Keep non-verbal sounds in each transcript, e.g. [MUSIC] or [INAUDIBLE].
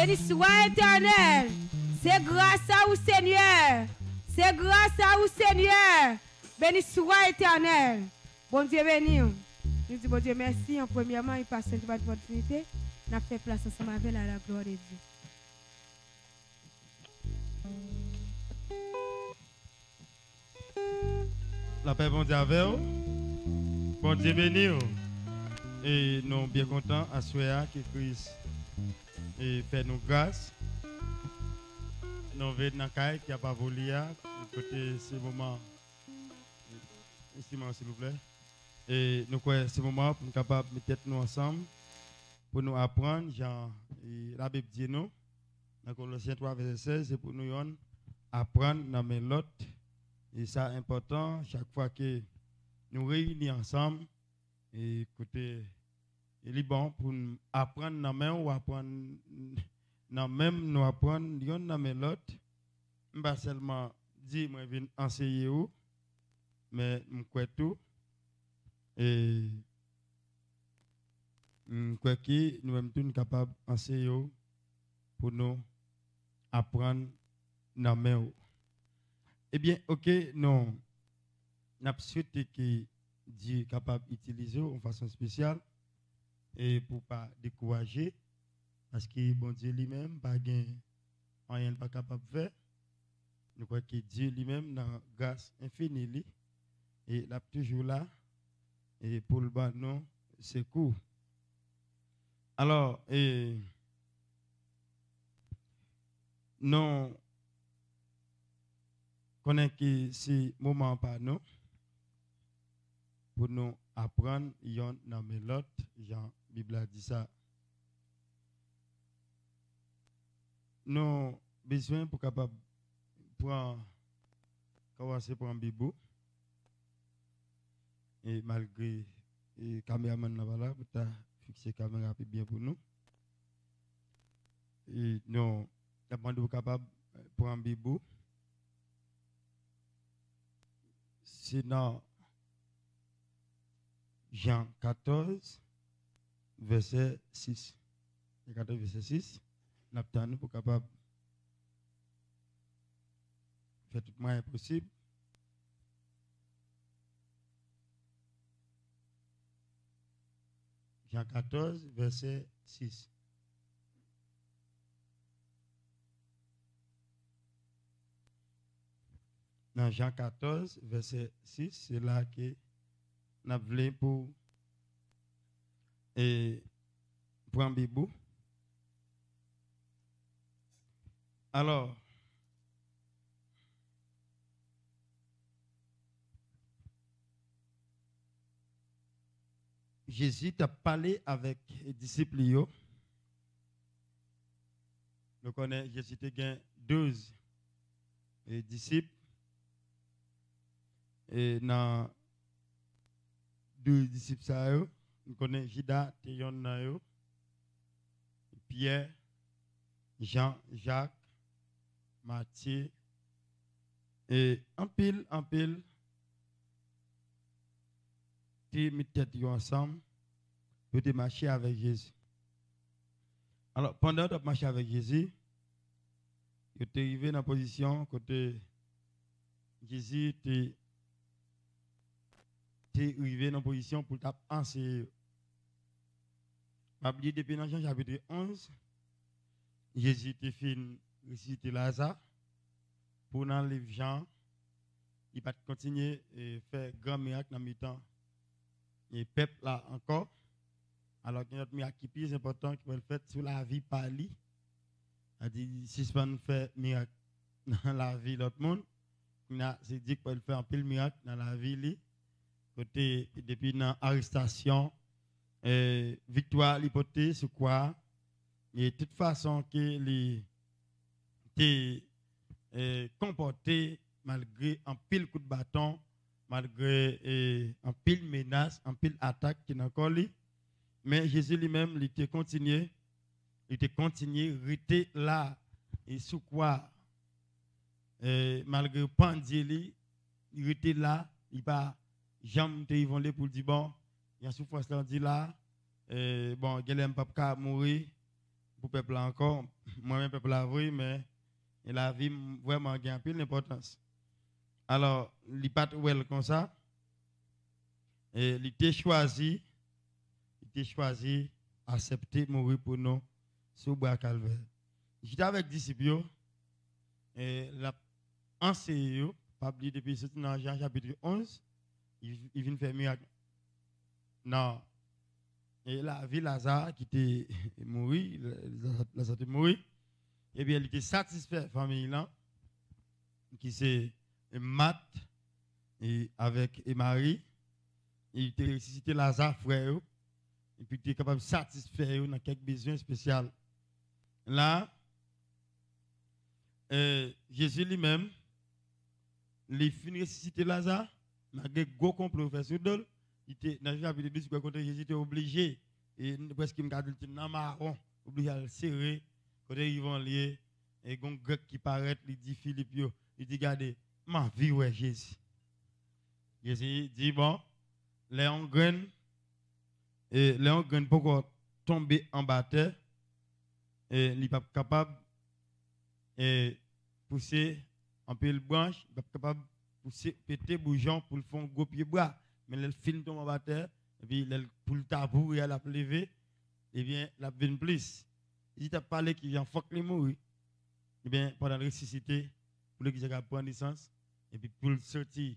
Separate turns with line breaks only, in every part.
Béni soit éternel. C'est grâce à vous, Seigneur. C'est grâce à vous, Seigneur. Béni soit éternel. Bon Dieu béni. Nous disons, bon Dieu, merci. En premièrement, il passe une bonne opportunité. Nous avons fait place ensemble avec la gloire de Dieu.
La paix, bon Dieu avec vous. Bon Dieu béni. Et nous sommes bien contents à souhaiter que Christ et fait nous grâce. Nous venons dans la qui a pas volé. Côté ce moment. Ici, s'il vous plaît. Et nous croyons ce moment pour nous capables de mettre ensemble pour nous apprendre, genre, la Bible dit nous, dans Colossiens 3, verset 16, c'est pour nous apprendre dans l'autre. Et ça important, chaque fois que nous réunissons ensemble, et écoutez, il est bon pour apprendre dans main ou apprendre dans même nous apprendre yon dans l'autre. Pas seulement dire moi viens enseigner où, mais nous crois tout. Et nous crois que nous sommes tous capables d'enseigner pour nous apprendre dans main. Eh bien, ok, non. Nous avons souhaité que Dieu capable d'utiliser en façon spéciale et pour pas décourager, parce que bon Dieu lui-même, pas rien pas capable de faire. Nous croyons que Dieu lui-même, dans grâce infinie, et il est toujours là, et pour le bas, non, c'est court. Alors, et, non, connaît que c'est moment par nous pour nous apprendre yon dans l'autre Jean Bible a dit ça. Nous besoin pour capable prendre commencer pour un bibou et malgré et caméraman là voilà pour ta fixer caméra bien pour nous. Nous demandons capable pour un bibou c'est dans Jean 14, verset 6. Jean 14, verset 6. Nous pour capable faire tout moyen possible. Jean 14, verset 6. Dans Jean 14, verset 6, c'est là que nous avons pour et. Alors, Jésus a parlé avec les disciples. Nous connaissons, Jésus a 12 disciples. Et dans deux disciples, nous connaissons Jida, Théon, Pierre, Jean, Jacques, Matthieu, et en pile, en pile, ils mis tête ensemble pour marcher avec Jésus. Alors, pendant que marcher avec Jésus, ils sont arrivés dans la position côté Jésus était arrivé dans la position pour enseigner. Je depuis dans Jean chapitre 11, Jésus était fin réciter Lazare pour dans le livre Jean, il va continuer et faire grand miracle dans le temps. Et peuple là encore. Alors qu'il y a autre miracle qui est plus important qui peut le faire sur la vie par lui. Dit si ce pas faire miracle dans la vie de l'autre monde, c'est dit qu'il peut faire un pile miracle dans la vie lui. Côté depuis l'arrestation, victoire l'hypothèse sur quoi? Et toute façon qu'il était comporté malgré un pile coup de bâton malgré un pile menace, un pile attaque qui n'a encore Mais Jésus lui-même, il était continué, il était continué, il était là. Et sous quoi, malgré Pandili, il était là, il pas jamais ils vont pour dire bon, il y a souffrance là, dit là, bon, il pas mourir, pour le peuple encore. Moi-même, peuple a oui, mais la vie vraiment gagne plus d'importance. Alors, il pas well comme ça. Et il était choisi, il était choisi accepter mourir pour nous sur le bois calvaire. J'étais avec disciples et la enseigné, pas oublier depuis dans Jean chapitre 11, il, il vient faire miracle. Non. Et la vie Lazare qui était [LAUGHS] mort, Lazare était mort, et bien il était satisfait, famille là, qui c'est Matt et avec et Marie, il était ressuscité Lazare frère, et puis il était capable de satisfaire dans quelques besoins spéciaux. Là, euh, Jésus lui-même, il finit ressusciter Lazare, malgré gros complot fait sur était dans le chapitre 12 quand Jésus était obligé et presque m'a dit dans marron, obligé à le serrer quand ils vont lier et gon grec qui paraît, il dit Philippe il dit regardez, ma vie ouais Jésus. Jésus dit bon, les graines et les graines pourquoi tomber en bas et il pas capable de pousser en pile branche, il pas capable pousser, péter bougeon pour le un gros pied bras. Mais le film tombe en terre, et puis pour le tabou, et elle a levé, et bien, la vient plus. Il t'a parlé qu'il vient fuck les mourir. Et bien, pendant la ressuscité, pour l'église a prendre naissance, et puis pour le sortir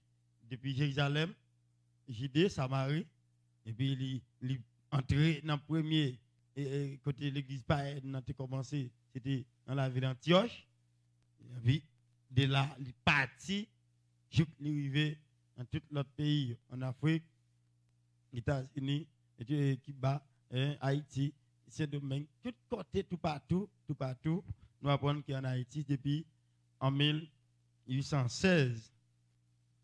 depuis Jérusalem, Judée, Samarie, et puis il, il entré dans le premier et, côté l'église pas n'a commencé, c'était dans la ville d'Antioche. Et puis, de là, il est parti il est arrivé dans tout l'autre pays, en Afrique, États-Unis, Cuba, hein, Haïti, Saint-Domingue, tout côté, tout partout, tout partout. Nous apprenons qu'en Haïti, depuis en 1816,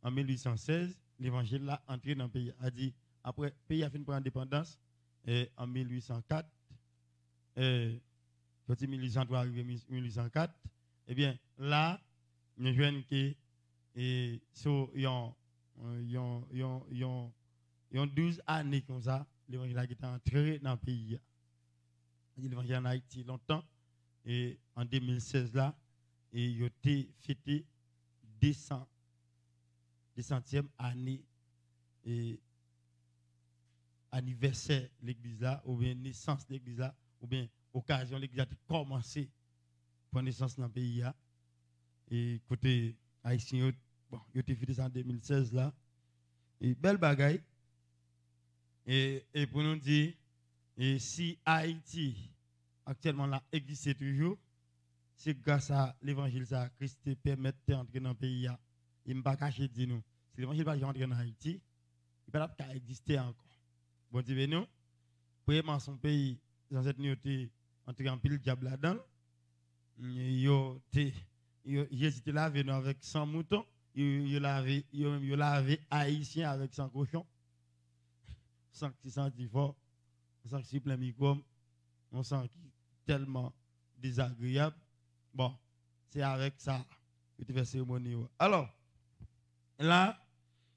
en 1816, l'évangile a entré dans le pays. A dit, après, le pays a fait une indépendance, et en 1804, et, 1803 arrivé 1804, eh bien, là, nous voyons que et ils ont, ont, ont, ont 12 années comme ça, l'évangile a été entré dans le pays. L'évangile en Haïti longtemps. Et en 2016 là, et il a été fêté 200, 200e année et anniversaire de l'église là, ou bien naissance de l'église là, ou bien occasion de l'église a commencé pour naissance dans le pays. Et côté haïtien, bon, il été fait en 2016 là. Et belle bagaille. Et, et pour nous dire, et si Haïti actuellement là existe toujours, c'est grâce à l'évangile ça Christ permet d'entrer dans le pays. Il ne pas caché de nous. Si l'évangile pas entrer dans Haïti, il ne peut pas exister encore. Bon Dieu nous, premièrement son pays dans cette nuit entré en pile diable là-dedans. Yo était là avec 100 moutons il lavé, il lavé haïtien avec son cochon. Sans qu'il senti fort, sans plein on sent qu'il tellement désagréable. Bon, c'est avec ça que tu fais cérémonie. Alors, là,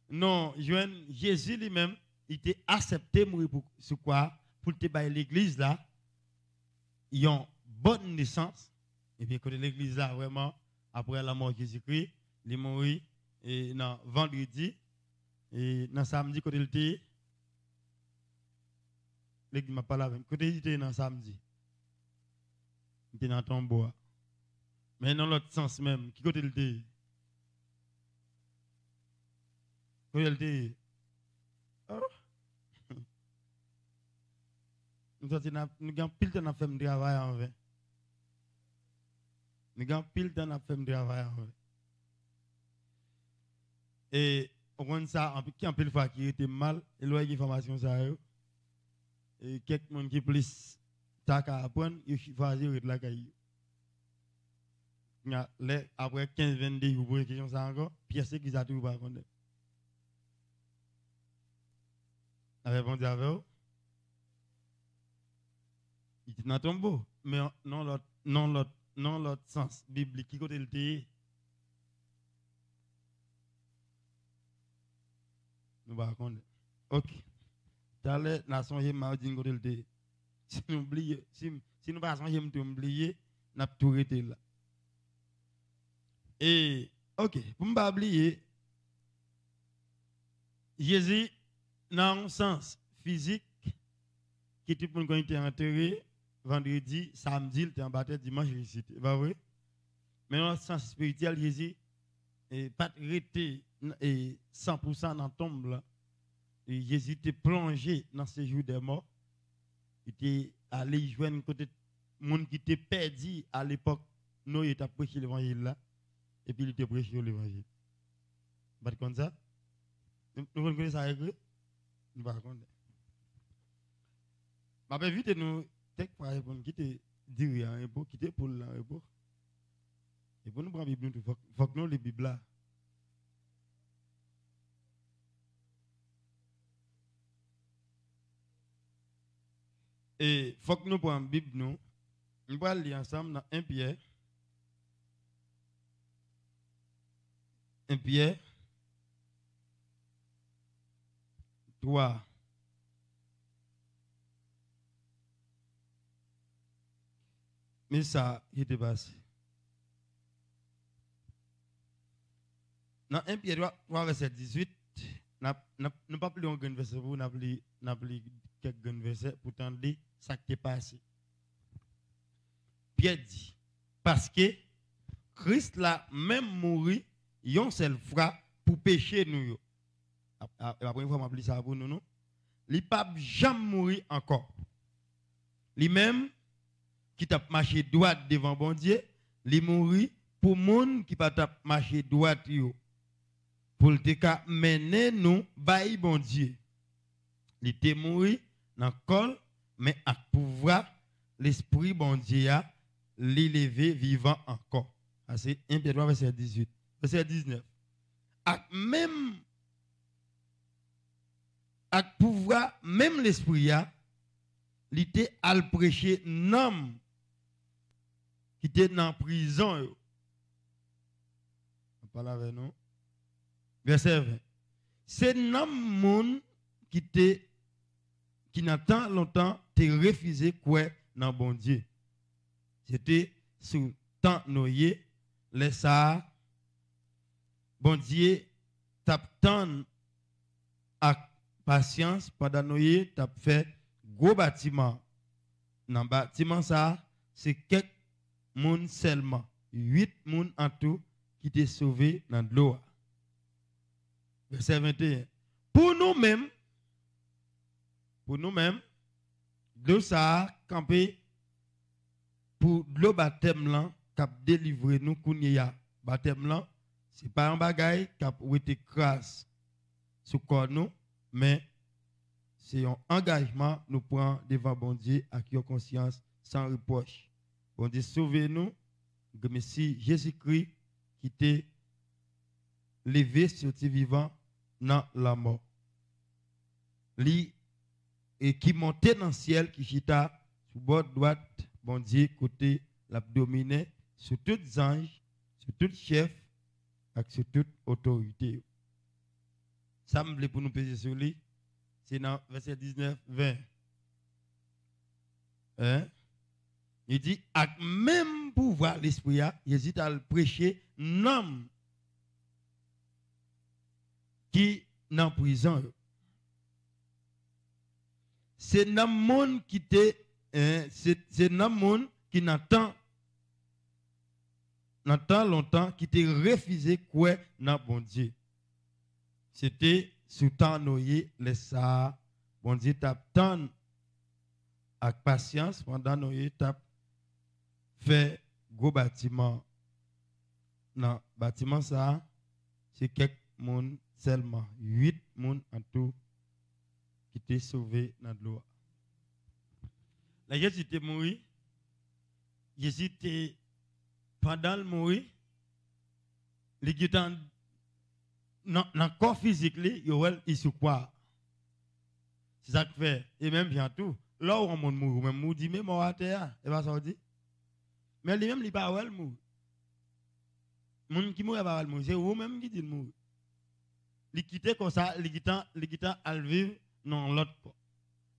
non, Jésus lui-même, il était accepté pour quoi? Pour te bailler l'église là. Ils ont bonne naissance. Et bien, côté l'église là, vraiment, après la mort de Jésus-Christ, il mort et non, vendredi et dans samedi quand il était l'église m'a parlé avec côté il était dans samedi il était dans ton bois. Mais dans l'autre sens même qui côté il était côté il était oh. nous avons pile de temps à travail en vain. Nous avons pile de temps à travail en vain et on ça, qui en de fois qui était mal, a information ça. Et quelqu'un qui plus ta qu'à apprendre, il choisir de la caille. Après 15, 22, vous posez question ça encore, puis c'est qu'ils ont tout par contre. Répondez avec vous. Il était dans ton beau, mais non l'autre, non l'autre, non l'autre sens biblique, qui côté le Nous va Ok. T'allais, la songe m'a dit que Si nous oublions, si, nous pas songer me oublier, n'a tout arrêté là. Et OK, pour me pas oublier Jésus dans un sens physique qui tout le monde était enterré vendredi, samedi, il était en baptême, dimanche, il était. Pas vrai? Mais dans le sens spirituel, Jésus et pas arrêté et 100% dans la tombe Jésus était plongé dans ce jour des morts. Il était allé joindre côté monde qui était perdu à l'époque. Nous, il était prêché l'évangile là. Et puis il était prêché l'évangile. Pas comme ça? Nous connaissons ça avec? Nous ne pas. Je vite nous, qui dit rien, qui pour la. Et pour nous prendre la Bible, faut que nous les Bibles là. Et il faut que nous prenions la Bible, nous. Nous allons lire ensemble dans 1 Pierre. 1 Pierre. 3. Mais ça, il était passé. Dans 1 Pierre 3, verset 18, nous pas plus un verset nous quelques versets pour tendre ça qui est passé. Pierre dit, parce que Christ l'a même mouru une seule fois pour pécher nous. La première fois, ça pour nous, non? Il pas jamais mouru encore. Lui-même, qui t'a marché droit devant bon Dieu, il mouru pour monde qui pas marché droit pour le cas mener nous bail bon Dieu. Il était mort dans le col, mais à pouvoir l'esprit bon Dieu a l'élever vivant encore. C'est 1 Pierre 3, verset 18. Verset 19. À même à pouvoir, même l'esprit a, était à le prêcher homme qui était dans prison. On parle avec nous. Verset 20. C'est un monde qui était qui n'a tant longtemps te refusé quoi dans bon Dieu. C'était sous temps noyé, les ça bon Dieu t'attend à patience pendant noyé, t'as fait gros bâtiment. Dans bâtiment ça, c'est quelques monde seulement, huit monde en tout qui t'est sauvé dans l'eau. Verset 21. Pour nous-mêmes, pour nous-mêmes, l'eau ça a campé pour le baptême là, qui a délivré nous kounya. Baptême là, ce n'est pas un bagage qui a été crasse sur corps nous, mais c'est un engagement nous prend devant bon Dieu avec conscience sans reproche. Bon Dieu, sauvez-nous, si Jésus-Christ qui était levé sur tes vivants dans la mort. Et qui montait dans le ciel, qui chita sur bord droite, bon Dieu, côté l'abdominé, sur tous les anges, sur tout chef, et sur toute autorité. Ça me pour nous peser sur lui. C'est dans verset 19, 20. Hein? Il dit, avec même pouvoir l'esprit, il hésite à le prêcher, homme qui dans prison. C'est un monde qui te, hein, c'est monde qui n'attend n'attend longtemps qui t'a refusé quoi dans bon Dieu. C'était sous temps noyé les ça bon Dieu t'attend avec patience pendant noyé t'a fait gros bâtiment. Non, bâtiment ça c'est quelques monde seulement huit personnes en tout qui étaient sauvés dans l'eau. La Jésus était mort. Jésus était pendant le mourir. Il était dans le corps physique, il sur quoi? C'est ça que fait. Et même bientôt, là où on mourir, même mourir, dit, mais mort à terre, et pas ça dit. Mais lui-même, il n'est pas mourir. Moun qui mourir, pas mourir. C'est vous-même qui dit mourir il quitte comme ça, il quitte à vivre dans l'autre.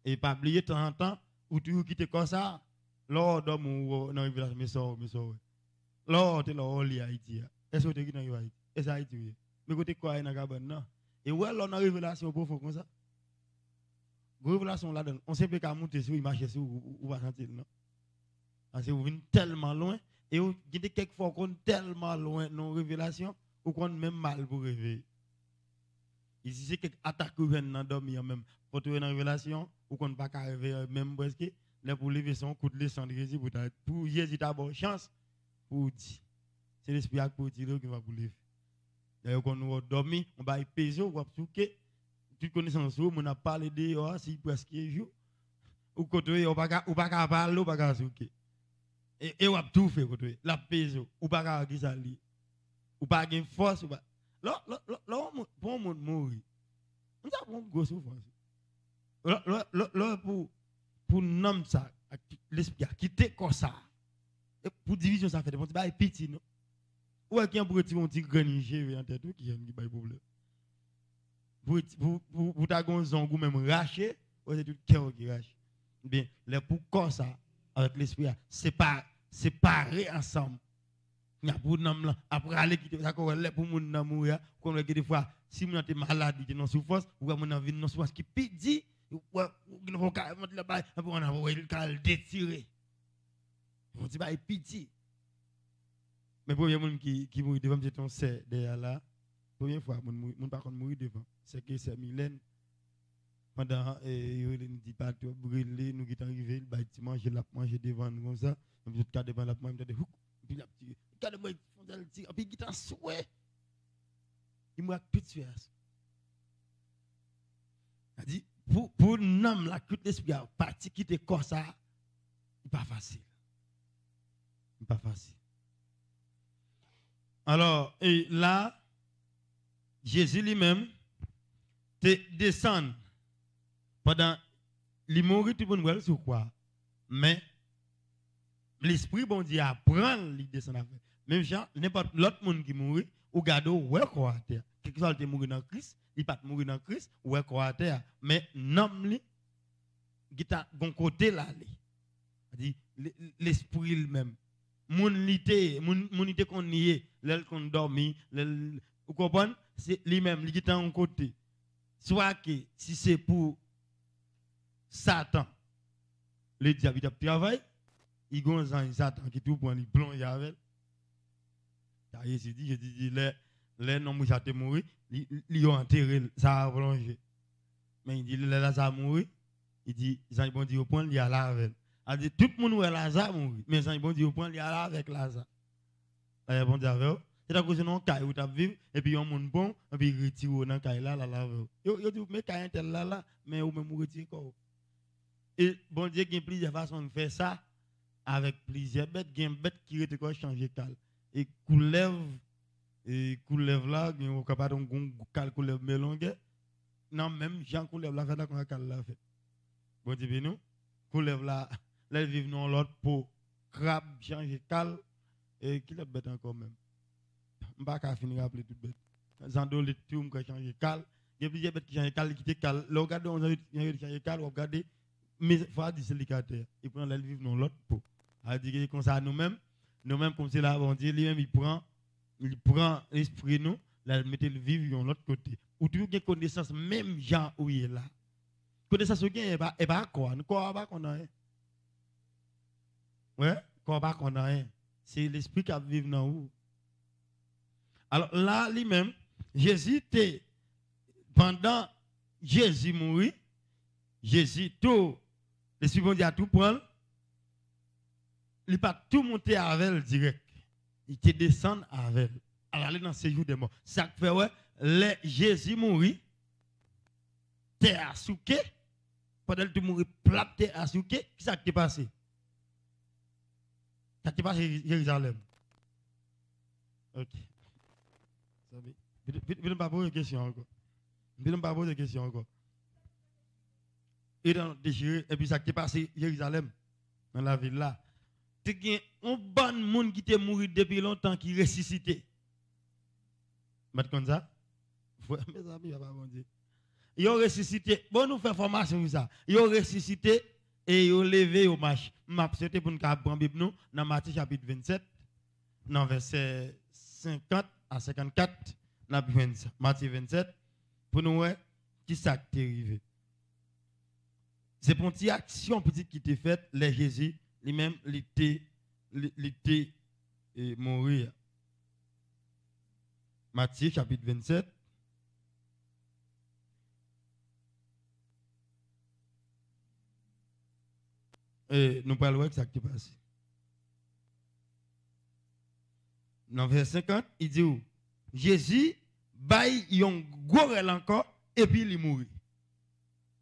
Et pas oublier de temps en temps, ou tu quittes comme ça, Là, mon dans révélation, mais ça, mais ça. Là, tu es là, on lit Haïti. Est-ce que tu es dans Haïti? Est-ce Haïti? oui? Mais côté quoi, il y a non? Et ouais, là, on a révélation profond comme ça? Révélation là-dedans, on sait pas qu'à monter sur, il marche sur, ou va sentir, non? Parce que vous venez tellement loin, et vous avez quelquefois qu'on tellement loin, non révélation, ou qu'on même mal pour rêver. Ici, c'est quelque attaque vient dans dormir même. Pour trouver une révélation, ou qu'on ne pas rêver même presque, là pour lever son coup de Jésus, pour pour Jésus d'avoir chance, pour dire. C'est l'esprit pour dire qui va vous lever. D'ailleurs, quand nous dormi, on va y peser, on va souquer. Toute connaissance, on a parlé de oh, si presque un jour. Ou côté, on va pas parler, on va pas souquer. Et, on a tout côté. La peser, ou pas qui ça lit. Ou pas de force, ou pas. Là, là, là, pour un monde mourir, on a une grosse souffrance. Là, là, là, pour, pour nommer ça, l'esprit a quitté comme ça. Et pour division, ça fait des petits petit, non? Ou est-ce qu'il y a un petit grenier en tête qui a un problème? Pour, pour, pour, pour ta gonzon, ou même racher, ou c'est tout cœur qui rache. Bien, les pour comme ça, avec l'esprit, séparer ensemble pour là après aller quitter le pour comme des fois si mon êtes malade non souffrance ou mon vinn non souffrance qui pidi ou on a il cal détirer on dit bah monde qui qui mourir devant ton derrière là première fois mon mon par contre mourir devant c'est que c'est Mylène pendant il dit pas nous qui arrivé le bâtiment je l'a manger devant nous comme ça devant la Regardez-moi, ils font le tir. Et puis, sont souhait. Il m'a sueur. Il dit, pour, pour un homme, la cut l'esprit, parti qui te corps ça, n'est pas facile. n'est pas facile. Alors, et là, Jésus lui-même, te descend pendant il mourit tout le monde sur quoi mais l'esprit bon Dieu apprend il descend avec même gens, n'importe l'autre monde qui mourit, ou garde ouais quoi à terre. Quelque soit il mourir dans Christ, il pas mourir dans Christ, ouais quoi à terre. Mais l'homme li qui t'a bon côté là dit l'esprit lui-même. Mon lité, mon lité qu'on y est, l'elle qu'on dormi, vous comprenez? C'est lui-même qui t'a en côté. Soit que si c'est pour Satan, le diable il travaille, il y a un Satan qui tout pour lui plomber avec j'ai dit, j'ai dit, les, non qui ont mouru, ils ont enterré, ça a prolongé. Mais il dit, les Lazare mouru, il dit, ont dit, au point, il y a là avec. Il dit, tout le monde est Lazare mouru, mais ils ont dit, au point, il y a là avec Lazare. Il dit, avec c'est à cause de caille où tu vivre et puis on monde bon et puis retire dans caille là là là yo yo dit mais caille tel là là mais ou même retire quoi? Et bon Dieu qui a plusieurs façons de faire ça. Avec plusieurs bêtes qui ont bête qui était quoi changer cal et coulève et coulève là on est capable de cal coulève mélangé non même Jean coulève là fait qu'on cal fait bon Dieu nous coulève là vivent dans l'autre pour crabe cal et qui le bête encore même on pas qu'à finir appeler toute bête zando le tout cal il y a plusieurs bêtes qui changent cal qui cal là regardez on a changer cal regardez mais faut dire c'est célibataire et puis on vivre dans l'autre pour a dit comme ça nous-mêmes nous-mêmes, comme c'est là, bon Dieu, lui-même, il prend, il prend l'esprit nous, là, il met le vivre de l'autre côté. Ou tu as connaissance, même Jean où il est là. Connaissance, il n'est pas, quoi, nous quoi pas qu'on a. Ouais, quoi pas qu'on a. C'est l'esprit qui a vécu dans vous. Alors là, lui-même, Jésus était, pendant Jésus mourit, Jésus tout, l'esprit bon Dieu a tout prendre, il pas tout monter avec elle direct. Il te descend avec elle. Alors, aller dans ce jours de mort. Ça fait, ouais, les Jésus mourit, terre assouké, pendant que tu mouris, plat assouké, qui ça qui est passé? Ça qui est passé Jérusalem. Ok. Je ne pas poser de question encore. Je ne pas poser de question encore. Et dans déchiré, et puis ça qui est passé Jérusalem, dans la ville là y a un bon monde qui était mort depuis longtemps qui ressuscité. Comme ça, mes amis, il pas. Ils ont ressuscité. Bon, nous faisons formation sur ça. Ils ont ressuscité et ils ont levé au marche. M'a souhaité pour nous prendre Bible nous dans Matthieu chapitre 27 dans verset 50 à 54 n'a besoin ça. Matthieu 27 pour nous voir qui ça qui est arrivé. C'est pour une petite action petite qui était faite les Jésus lui-même était eh, mourir. Matthieu chapitre 27 Et nous parlons de ça qui est passé. Dans verset 50, il dit où? Jésus baille un gros encore et puis il mourit.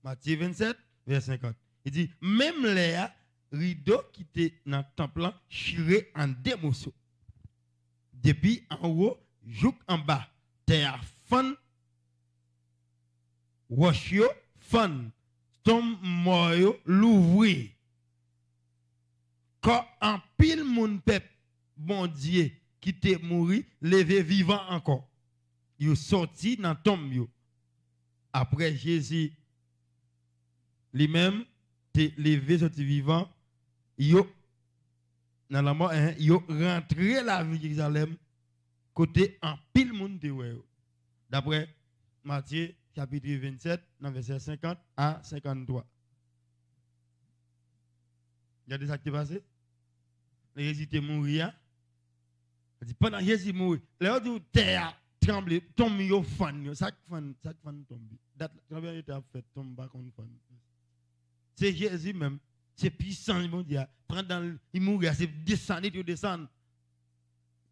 Matthieu 27, verset 50. Il dit, même les rideaux qui étaient dans le temple en deux morceaux. Depuis en haut, jusqu'en en bas, terre fan, wash yo, fan, tombe mort l'ouvrir quand un pile moun peuple, bon Dieu, qui t'est mouru, levé vivant encore. Il sorti dans tombe. Après Jésus lui-même t'est levé sorti vivant, yo dans la mort, hein, yo rentré la vie de Jérusalem côté un pile moun te D'après Matthieu chapitre 27, dans verset 50 à 53. Il y a des actes passés Jésus était mourir. dit pendant Jésus mourir, là où terre tremble, tombe yo fan, chaque fan, chaque fan tombe. Date tremblement était fait tombe pas fan. C'est Jésus même, c'est puissant mon Dieu. Pendant il mourir, c'est descendre, il descend.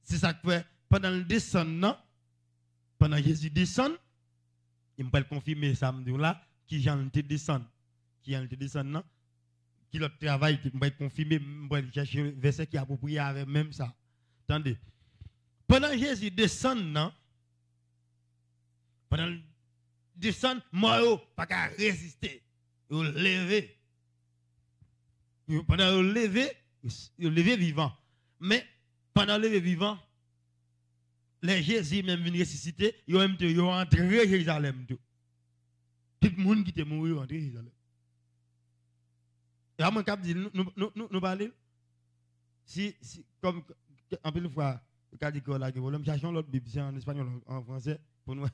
C'est ça que fait pendant le descend pendant Jésus descend, il me peut confirmer ça me là qui j'en descend, qui j'en descend qui le travail qui m'a confirmé, je chercher un verset qui est approprié avec même ça. Attendez. Pendant Jésus descend? Pendant descend, moi, pas qu'à résister. Il levé. Pendant le levé, il levé vivant. Mais pendant le levé vivant, les Jésus même venu ressusciter, ils ont entré à Jérusalem. Tout le monde qui était mort est entré à Jérusalem. Et à mon cap nous, parlons. Si, si, comme, un peu de fois, le cas dit que là, nous cherchons l'autre Bible, en espagnol, en français, pour nous.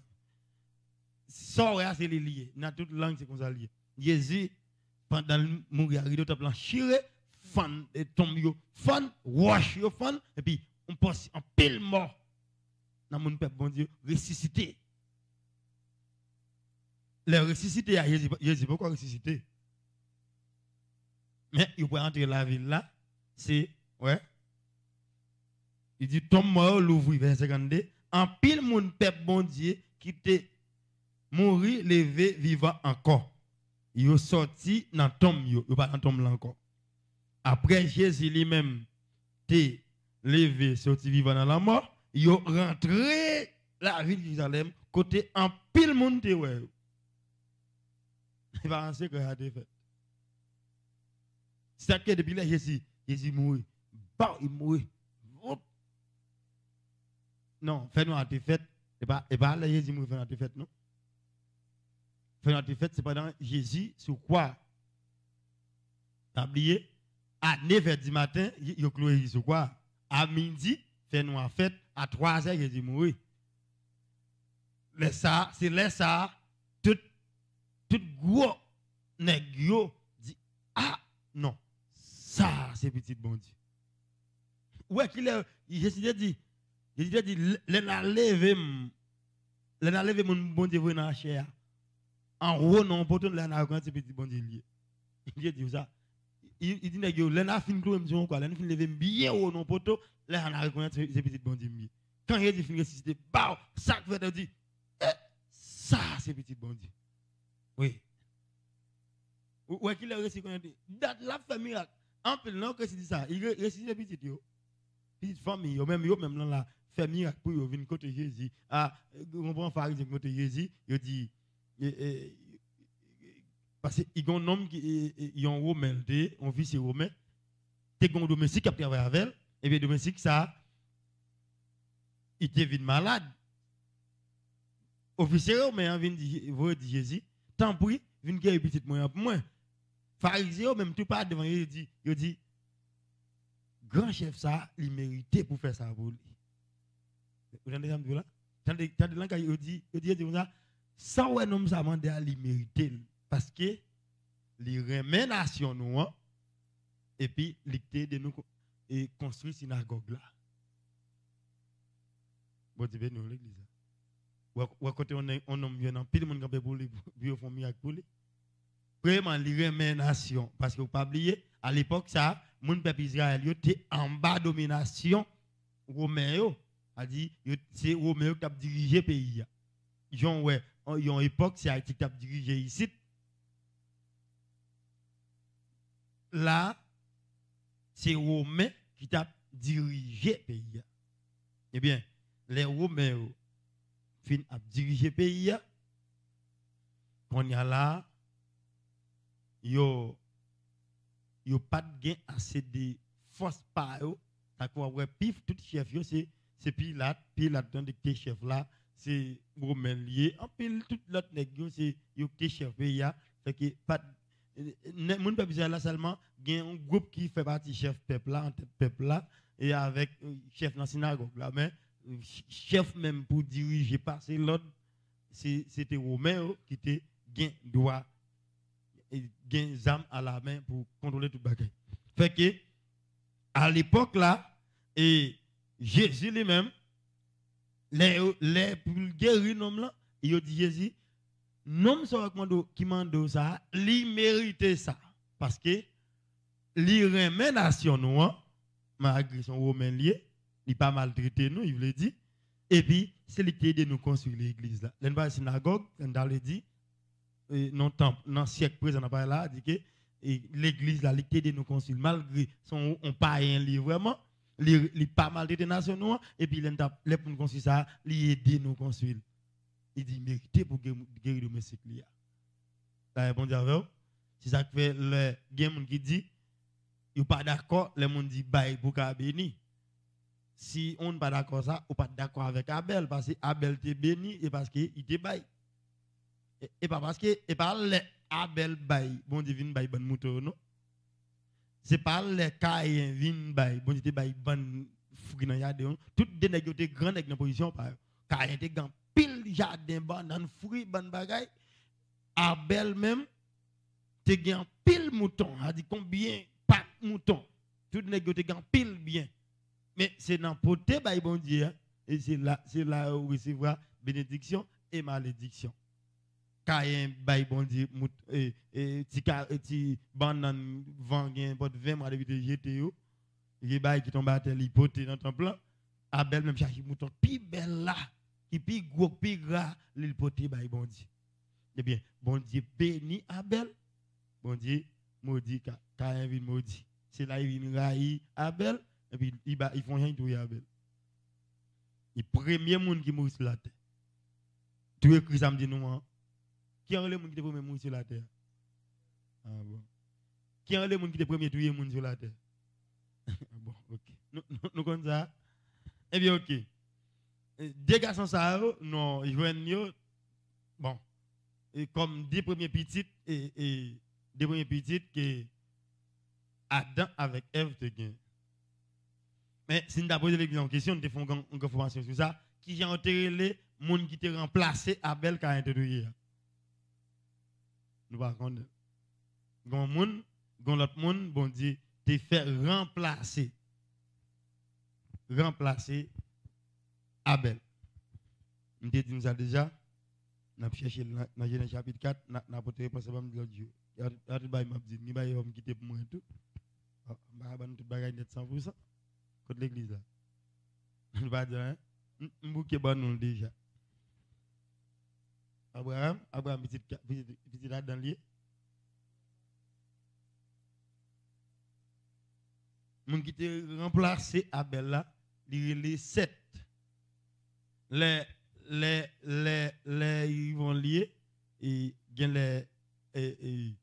Ça, c'est lié. Dans toute langue, c'est comme ça lié. Jésus, pendant le mourir, il en chiré, fan, tombe, fan, wash, fan, et puis, on passe en pile mort. Dans mon peuple, bon Dieu, ressuscité. Le ressuscité, Jésus, Jésus, pourquoi ressuscité? Mais il peut entrer la ville là, c'est, ouais. Il dit, tombe mort, l'ouvrir, verset 52. En pile, mon peuple, bon Dieu, qui t'est mouru, levé, vivant encore. Il est sorti dans tombe, il n'est pas dans tombe là encore. Après, Jésus lui-même t'est levé, sorti vivant dans la mort, il est rentré la ville de Jérusalem, côté en pile, monde, ouais. Il va penser que a été fait. C'est que depuis là, Jésus, Jésus mourit. Bah, il mourit. Non, fais-nous à fête. Et pas, et pas là, Jésus mourit, fais-nous à fête, non? Fais-nous à fête, c'est pendant Jésus, sur quoi? T'as oublié? À 9h du matin, il a cloué sur quoi? À midi, fais-nous à fête. À 3h, Jésus mourit. Les ça, c'est les ça, tout, tout gros nègre dit, ah, non. Ça, c'est petit bon Dieu. Ouais, qu'il est, Jésus dit, Jésus dit, l'en a levé, l'en a levé mon bon Dieu dans la. En haut, non, pour tout l'en a c'est petit bon Dieu lié. Il dit ça. Il dit, l'en a fin cloué, m'dit quoi, a fin levé bien non, a petit bon Dieu. Quand Jésus fin ressuscité, bah, ça fait eh, ça, c'est petit bon Dieu. Oui. Ouais, qu'il est ressuscité, la famille, en plus, non, que c'est ça. Il ressuscite les petites, petites familles, même, yo, même dans la famille, pour côté Jésus. Ah, on prend pharisien côté Jésus, il dit, parce qu'il y a un homme qui est un romain, un fils romain, qui est un domestique qui a travaillé avec elle, et bien, domestique, ça, il était malade. Officier romain vient dire Jésus, tant pis, vient guérir petite moyen pour moi. pharisiens, même tout pas devant il dit, il dit, grand chef ça, il méritait pour faire ça pour lui. Vous entendez ça là? Tandis que là, il dit, il dit, il dit, ça, ouais, non, ça m'a à lui mériter. Parce que, les nous, hein, et puis, l'icté de nous, et synagogue là. Bon, tu nous l'église. Ou à on a on homme pile, mon gars, pour lui. Vraiment, les. Parce que vous pas oublier, à l'époque, ça, mon peuple Israël était en bas domination romain. A dit, c'est romain qui a dirigé pays. Ils ont, ouais, ils ont époque, c'est Haïti qui a dirigé ici. Là, c'est romain qui a dirigé le pays. Eh bien, les romains fin à diriger le pays. Il y a là, yo yo pas de gain assez de force par eux ça quoi ouais pif tout chef c'est Pilate Pilate dans des chef là c'est romain lié en pile tout l'autre nèg c'est yo qui chef ya fait que pas moun peuple là seulement gain un groupe qui fait partie chef peuple là en tête peuple là et avec chef dans synagogue là mais chef même pour diriger passer l'autre c'était romain qui était gain droit gain armes à la main pour contrôler tout bagage. Fait que, à l'époque là, et Jésus lui-même, les, les, pour guérir l'homme là, il dit Jésus, non qui m'a ça, il mérite ça. Parce que, il remet nation nous, hein, malgré son romain lié, il pas maltraité nous, il veut dire. Et puis, c'est lui qui de nous construire l'église là. L'un synagogue, dans le dit, non temps, dans siècle présent, on a là, dit que l'église, la ligue de nos consuls, malgré son on pas un livre vraiment, il pas mal de nations, et puis a pour nous ça, il aide nos consuls. Il dit, mérité pour guérir domestique. Ça bon avec C'est ça que fait le game qui dit, il pas d'accord, le monde dit, bye pour béni. Si on n'est pas d'accord ça, on pas d'accord avec Abel, parce que Abel t'est béni et parce qu'il t'est bail. Et, pas parce que, et pas les Abel bay, bon Dieu vin bay bon mouton, non? C'est pas les Caïn vin bay, bon Dieu bay bon fruit dans jardin. Tout des nèg te grand nèg dans position par. Caïn te grand pile jardin ban fruit ban bagay. Abel même te grand pile mouton, a dit combien pas mouton? Tout nèg te grand pile bien. Mais c'est dans poté bay bon Dieu hein. et c'est là c'est là où recevoir bénédiction et malédiction. Kayen bay bon di mout e ti ka ti banane vent gen pot 20 mois depuis de jeté yo. Il bay qui tombe à terre l'hypothèse dans ton plan. Abel même cherche mouton pi belle là qui pi gros pi gras l'hypothèse bay bon di. Eh bien, bon Dieu béni Abel. Bon Dieu maudit Kayen vient maudit. C'est là il vient railler Abel et puis ils il font rien tout Abel. Le premier monde qui mourit sur la terre. Tout écrit ça me dit nous. Qui est le monde qui est premier monde sur la terre? Ah bon. Qui est le monde qui est premier tuer monde sur la terre? [LAUGHS] Bon, ok. Nous, nous, comme ça? Eh bien, ok. Des garçons, ça, non, ils jouent Bon. Et comme des premiers petites, et, et des premiers petites que Adam avec Ève te gagnent. Mais si nous avons posé l'église en question, nous avons une information sur ça, qui ont enterré les gens qui ont remplacé Abel qui a introduit nous pas l'autre moun, bon Dieu, te fait remplacer. Remplacer Abel. Je te dit ça déjà. N'a cherché dans Genèse chapitre 4, n'a pas de réponse à l'autre Dieu. Il a tout m'a dit, ban tout bagay net 100%. Côté l'église là. [LAUGHS] On va dire hein. M'bouke bon nous déjà. Abraham, Abraham visite, visite, visite là dans lieu. Mon qui te remplacé Abel là, il les sept. Les les les les ils vont lier. Et gain les et,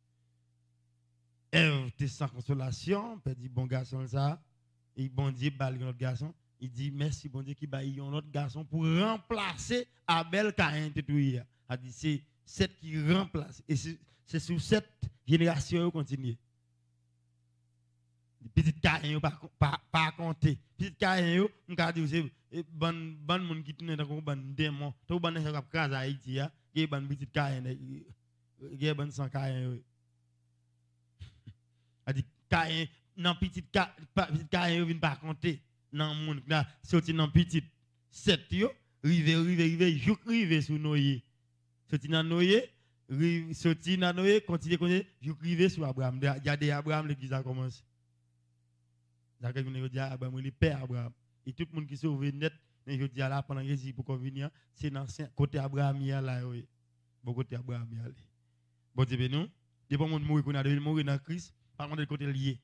Ève sans consolation, peut dit bon garçon ça, et bon Dieu balle notre garçon, il dit merci bon Dieu qui baille un autre garçon pour remplacer Abel qui a été a dit c'est sept qui remplace. Et c'est sur cette génération continue. Petit caïn pas pas compter. On ka dire c'est ban ban moun qui tourne dans ban démon. To ban ça cap Haïti ya, ge ban petit caïn ge ban sans caïn. A dit caïn nan petit petit caïn vinn pas compter moun là sorti nan petit 7 yo, rive rive juk rive sous noyer. Sorti nan noyer sorti nan noyer continue connaît juk rive sur Abraham. Il y a des Abraham l'église a commencé. D'accord, je dis à Abraham, le père Abraham. Et tout le monde qui sauve net, je dis à la pendant que pour qu'on vienne, c'est dans le côté Abraham là, oui. Bon côté Abraham là. Bon Dieu nous, depuis monde mourir qu'on a de mourir dans Christ, par contre côté lié.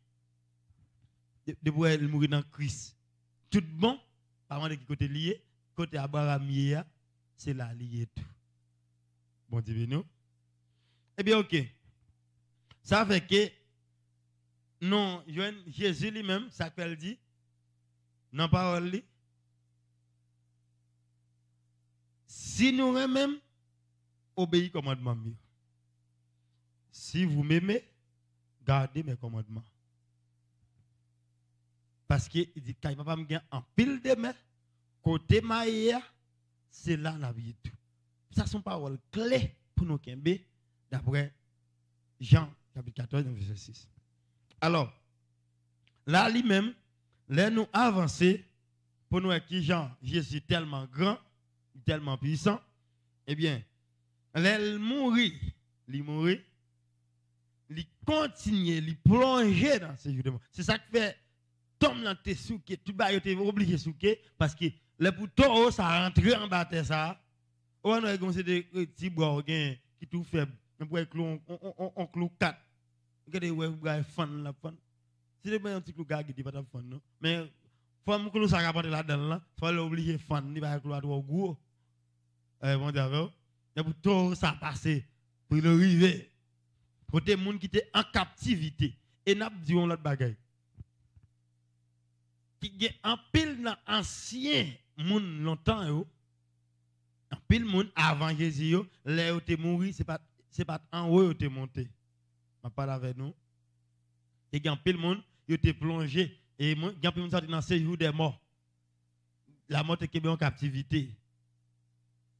Depuis elle mourir dans Christ. Tout bon, par contre côté lié, côté Abraham c'est là lié tout. Bon Dieu nous. Eh bien OK. Ça fait que non, Jésus lui-même, ça qu'elle dit, dans la parole, si nous même obéissons commandements Si vous m'aimez, gardez mes commandements. Parce qu'il dit, quand papa me gagne en pile de mains, côté maïa, c'est là la vie tout. Ça sont paroles clés pour nous kembe d'après Jean chapitre 14 verset 6. Alors, là lui-même, là nous avancer pour nous qui Jean, Jésus tellement grand, tellement puissant, eh bien, là il mourit, il mourit, il continue, il plonger dans ce jugement. C'est ça qui fait Tom dans tes souké, tout bas été obligé souké parce que le bouton ça rentre en bas de ça. On a comme c'est des petits bois qui tout faible. On on on on clou 4 Regardez, ouais, avez fan la fan. Si les un petit clou gars qui pas de fan, non? Mais, faut que nous ça rapporte là-dedans, là. Faut fan, ni pas clou à toi, gros. Eh, bon, d'accord. Et pour tout ça passer, pour le river. Pour des qui étaient en captivité. Et n'a dit on l'autre bagaille. Qui est en pile dans ancien monde longtemps. En pile monde avant Jésus, là où t'es mort, c'est pas, c'est pas en haut où t'es monté je parle avec nous. Et il a un monde, il était plongé. Et il y a un monde qui dans séjour des morts. La mort est en captivité.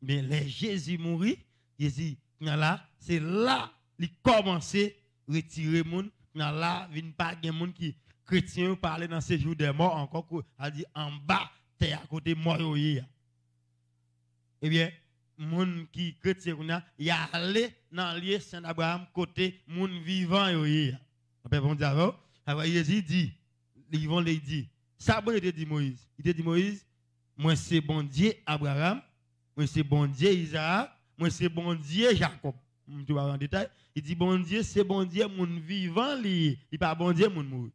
Mais les Jésus mourit, Jésus, là, c'est là qu'il commence à retirer les gens. Là, il n'y a pas de monde qui chrétien parler dans séjour des morts encore, a dit en bas, t'es à côté mort. Eh bien, moun qui chrétien il a allé dans lieu Saint Abraham côté moun vivant yo y après bon diable alors Jésus dit ils vont lui dire. Ça bon il dit Moïse. Il dit Moïse moi c'est bon Dieu Abraham. Moi c'est bon Dieu Isaac. Moi c'est bon Dieu Jacob. Tu vas en détail. Il dit bon Dieu c'est bon Dieu moun vivant li. Il pas bon Dieu moun mourir.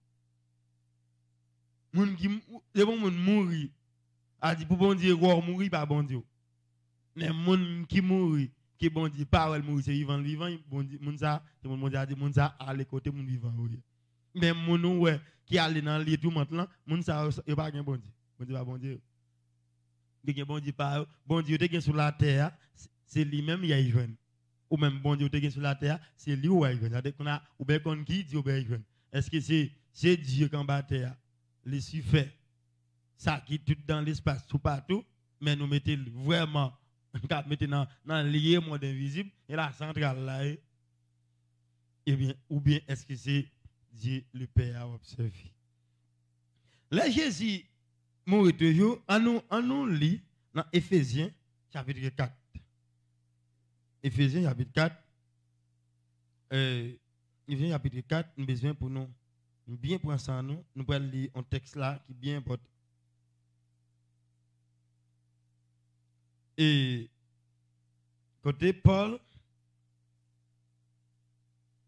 Moun qui c'est bon moun mourir. A dit pour bon Dieu mourir pas bon Dieu mais gens qui mourent, qui bon Dieu, parole mourir, c'est vivant, vivant, bon Dieu, moun ça, c'est mon a dit, moun ça, à côté, moun vivant, oui. Mais moun ouais, qui allé dans le tout maintenant, moun ça, il pas bon Dieu. Bon Dieu, pas bon Dieu. Il bon Dieu, pas, bon Dieu, tu sur la terre, c'est lui-même, qui a jeune. Ou même bon Dieu, tu sur la terre, c'est lui qui a jeune. C'est-à-dire qu'on a, ou bien qu'on qui dit, ou bien jeune. Est-ce que c'est, c'est Dieu qui en terre, les fait, ça qui tout dans l'espace, tout partout, mais nous mettons vraiment [LAUGHS] maintenant dans lié monde invisible et la centrale là eh. Bien ou bien est-ce que c'est Dieu le Père a observé là Jésus mourit toujours. En nous en nous lit dans Éphésiens chapitre 4 Éphésiens chapitre 4 euh, Éphésiens chapitre 4 nous besoin pour nous bien prendre ça nous. Nous allons lire un texte là qui est bien important Et côté Paul,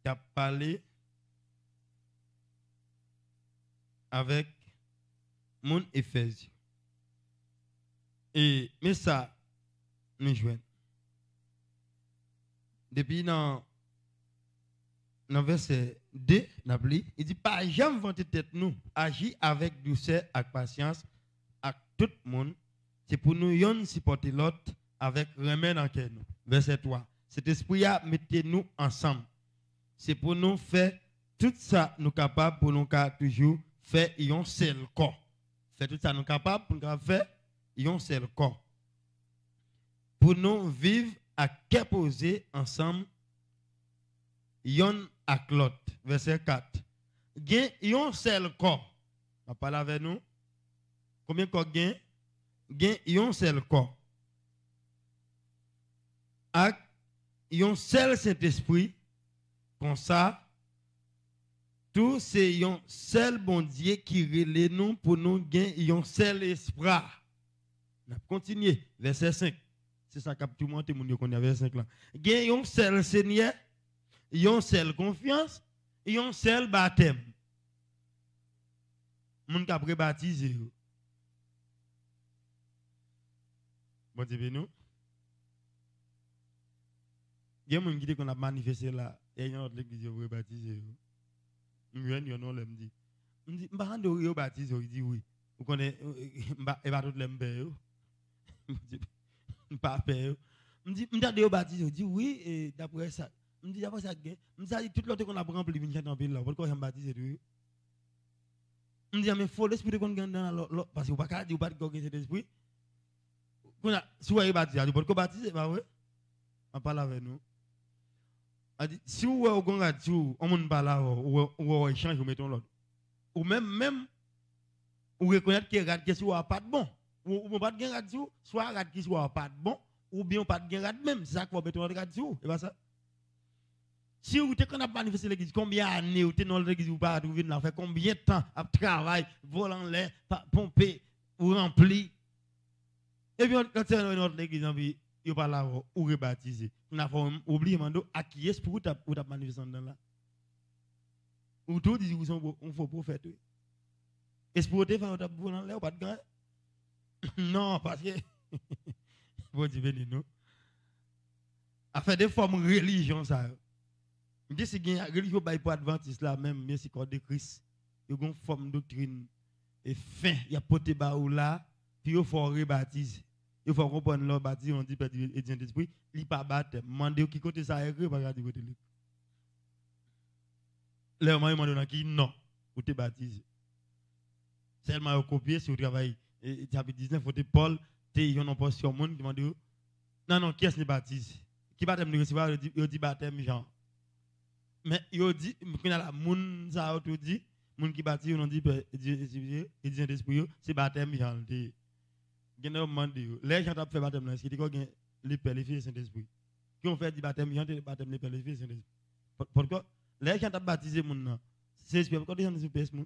qui a parlé avec mon Éphésiens. Et, mais ça, nous jouons. Depuis dans, dans verset 2, il dit, pas jamais vanter tête nous, agir avec douceur et patience avec tout le monde c'est pour nous yon supporter l'autre avec remède en nous. Verset 3. Cet esprit a mettez nous ensemble. c'est pour nous faire tout ça, nous capables pour nous toujours faire un seul corps. Faire tout ça, nous capables pour nous faire un seul corps. Pour nous vivre à posé ensemble, yon ak l'autre. Verset 4. Gen yon seul corps. On parle avec nous. Combien de corps? Gen yon seul corps. Ak yon seul Saint-Esprit. Comme ça, tout c'est yon seul bon Dieu qui relève nous pour nous gagner yon seul esprit. On a continué. Verset 5. C'est ça qu'a tout monté mon qu'on verset 5 là. Gen yon seul Seigneur, yon seul confiance, yon seul baptême. Moun ka pré-baptisé. yo. Bon Dieu nous. Il y a des gens qui ont manifesté là, et il y a d'autres qui disent, vous baptiser. Je me suis non, je me dit. je me dis, je vais vous baptiser, il dit oui. Vous connaissez, euh, et bon pas tout le monde, je me pas peur. Je me dis, je vais vous baptiser, il dit oui, et d'après ça. Je me dis, d'après ça, je me dis, tout l'autre qu'on a rempli, je me dis, en pile là, pourquoi je me baptiser, oui. Je me dis, ah, mais il faut l'esprit qu'on gagne dans l'autre, parce que vous ne pouvez pas dire, vous ne pouvez pas gagner cet esprit. Si vous avez baptisé, vous pouvez baptiser, bah oui. On parle avec nous. Si vous avez un on ne parle pas, ou échange, vous l'autre. Ou même, même, ou reconnaître qui pas de bon. Ou de soit radio qui pas de ou bien pas de même. C'est ça qu'on va mettre ça. Si vous êtes combien d'années vous êtes dans l'église, vous combien de temps à travail, volant l'air, pomper, ou remplir. Et puis, quand c'est dans notre église, il pas là ou rebaptisé. On a oublié à qui est pour ta manifestation dans là? Ou tout dit vous sont on faut prophète. Est-ce pour te faire dans là ou pas de [COUGHS] Non, parce que [LAUGHS] bon Dieu béni nous. A fait des formes religion ça. Dis si gagne religion by pour adventiste là même mais c'est corps de Christ. Il y a une forme doctrine et fin, il y a poté ou là, puis il faut rebaptiser. Il faut comprendre leur baptême, on dit Père et Dieu d'esprit, il pas baptême. Mandez qui côté ça écrit, pas regarder côté lui. Leur mari demande qui non, ou te baptisé. Seulement copier si vous travaillez. Et chapitre 19, faut Paul, te yon en position monde qui non non, qui est-ce qui baptise Qui baptême de recevoir, il dit baptême Jean. Mais il dit quand la moun ça tout dit, moun qui baptise, on dit Père et Dieu d'esprit, c'est baptême Jean les gens ont fait baptême est-ce que gagne les pères les filles Saint-Esprit. Qui ont fait du baptême ils ont fait baptême les pères les filles Saint-Esprit pourquoi les gens ont baptisé mon c'est esprit pourquoi des gens sont père mon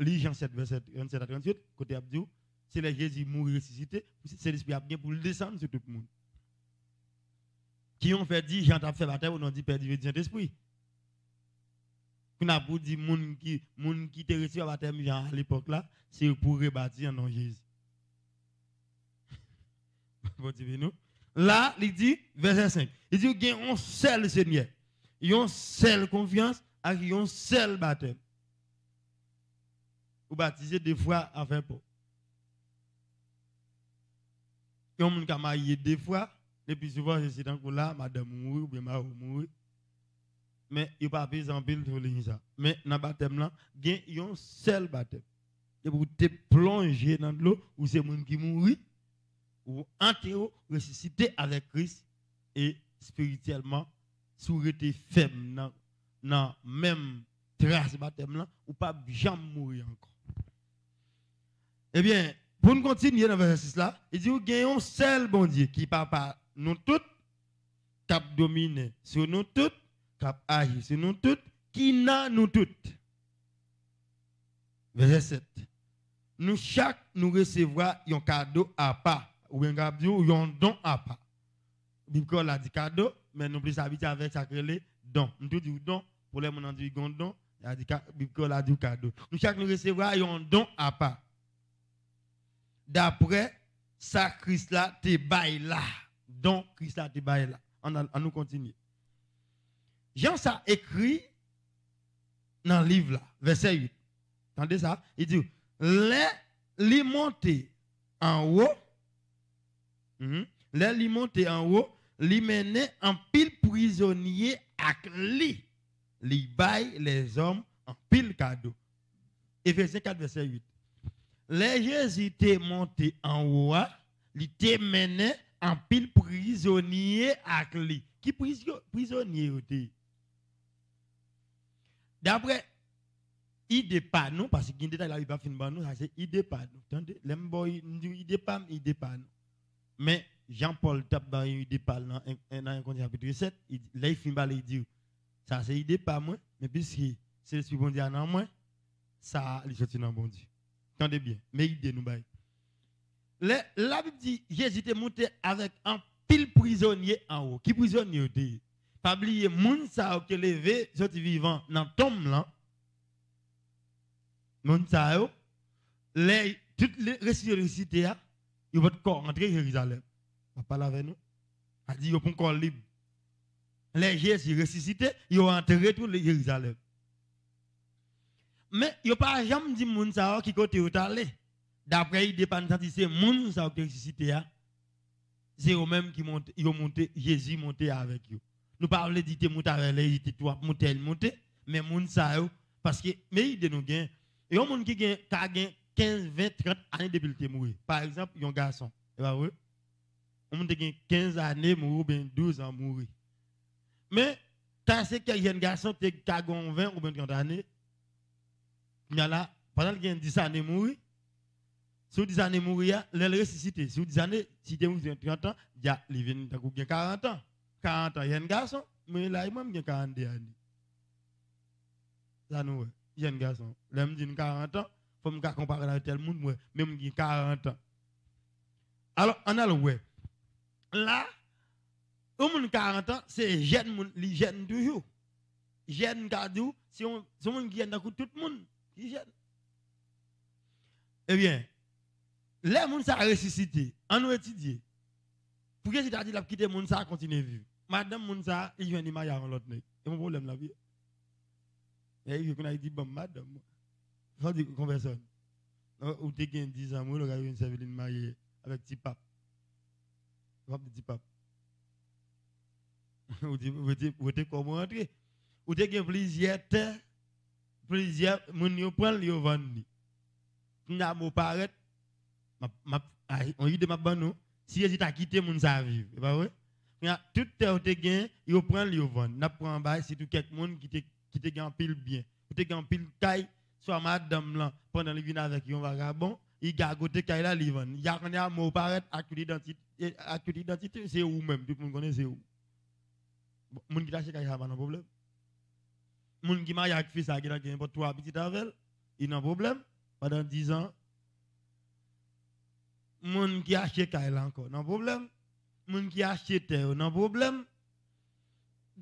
Li Jean 7 verset 27 à 38 côté Abdou c'est les Jésus mourir ressuscité c'est l'esprit a bien pour le descendre sur tout le monde. Qui ont fait dit gens ont fait baptême on dit père du Saint-Esprit qu'on a pour dire moun qui moun qui te reçu à baptême Jean à l'époque là c'est pour rebâtir en nom Jésus. [LAUGHS] bon nous. Là, il dit verset 5. Il dit il y a un seul Seigneur. Une seule confiance et un seul baptême. Vous baptisez deux fois enfin pour. Il y a un monde qui a marié deux fois et puis souvent c'est dans là madame mourir ou bien mourir mais il pas besoin en pile de ça. Mais dans le baptême là, il y a un seul baptême. Et vous te plonger dans l'eau, ou c'est monde qui mourit, ou enterré, ressuscité avec Christ, et spirituellement, si vous êtes dans dans même trace baptême là, ou pas jamais mourir encore. Eh bien, pour nous continuer dans le verset 6 là, il dit, il y a un seul bon Dieu qui parle par nous tous, qui domine sur nous tous, cap nous toutes, qui n'a nous toutes. Verset 7. Nous chaque nous recevra un cadeau à part, ou un don à part. Bible a dit cadeau, mais nous plus habitués avec que les dons. Nous dit don, pour les gens dit don, Bible a dit cadeau. Nous chaque nous recevra un don à part. D'après ça Christ là te bail là. Don Christ là te bail là. On, on nous continue. Jean ça écrit dans le livre là, verset 8. Entendez ça? Il dit, les monter en haut, -hmm, les monter en haut, li mené en pile prisonnier avec lui. Bail les hommes en pile cadeau. Éphésiens 4, verset 8. Les Jésus était monté en haut, il était mené en pile prisonnier avec lui. Qui priso- prisonnier était? D'après idée pas nous, parce qu'il y a des détails là, il va finir par nous, c'est idée pas nous. Attendez, l'aime boy, nous idée pas, idée pas nous. Mais Jean-Paul tape dans idée pas dans un dans un Corinthiens chapitre 7, il dit- là il finit par lui dire, ça c'est idée pas moi, mais puisque c'est le bon Dieu dans moi, ça il sorti dans bon Dieu. Attendez bien, mais idée nous bail. Le- La Bible dit, Jésus était monté avec un pile prisonnier en haut. Qui prisonnier était? Pas oublier, moun sa qui levé, sorti vivant dans tombe là. Moun sa yo, les, toutes les ressuscités, là, ils vont corps entrer à Jérusalem. On parle avec nous. On dit, ont un corps libre. Les Jésus ressuscités, ils ont enterré tout le Jérusalem. Mais n'ont pas jamais dit moun sa yo qui côté où allé. D'après, il dépend c'est moun sa yo qui ressuscité. là. C'est eux-mêmes qui montent, ils ont monté, Jésus monté avec eux. Nous parlons de dire monter avec était toi monter, monter, mais moun yo, parce que, mais il de nous gagne, et un monde qui gagne, qui a gagné 15, 20, 30 années depuis est mort. Par exemple, il y a un garçon, et bah oui, un monde gagne 15 années ou bien 12 ans mourir. Mais, t'as c'est a un garçon qui a gagné 20 ou bien 30 années, a là, pendant qu'il a 10 années mourir, si vous 10 années mourir, il ressuscité. Si vous 10 années, si vous avez 30 ans, il vient de 40 ans. 40 ans, il y a un garçon, mais là, y a 42 années. Ça nous, il y a un garçon. Là, je dis 40 ans, il faut me comparer avec tel monde, moi, même il 40 ans. Alors, on a le ouais. Là, au monde 40 ans, c'est jeune, les jeunes toujours. Jeune, gardou, si on, si on qui est dans tout le monde, jeune. Eh bien, les gens ça ressuscité, on nous étudié. Pour que c'est-à-dire qu'il a quitté moun ça continuer à vivre. Madame moun ça, il vient de marier avec l'autre. Et mon problème la vie. Et il a dit bon madame. Ça dit conversation. Ou t'es gain 10 ans, une mariée avec petit pape. Petit pape. [LAUGHS] Ou t'es comment entrer. Ou t'es plusieurs terres, plusieurs moun yo prend yo vendre. N'a paraître on y de ma ban si Jésus t'a quitté moun sa vivre, c'est pas vrai? Tout terre te gain, yo prend yo vendre. N'a prend bail si tout quelqu'un monde qui te qui te gagne pile bien. Ou te gagne pile caille soit madame là pendant le vient avec un vagabond, il gagote caille là li vendre. Ya connait à mot paraître acte d'identité acte d'identité c'est où même? Tout le monde connaît c'est où? Moun qui t'achète caille ça pas de problème. Moun qui marié avec fils qui a pour trois petits avec, il n'a problème pendant 10 ans. Moun qui achète caille encore, non problème. Moun qui achète non problème.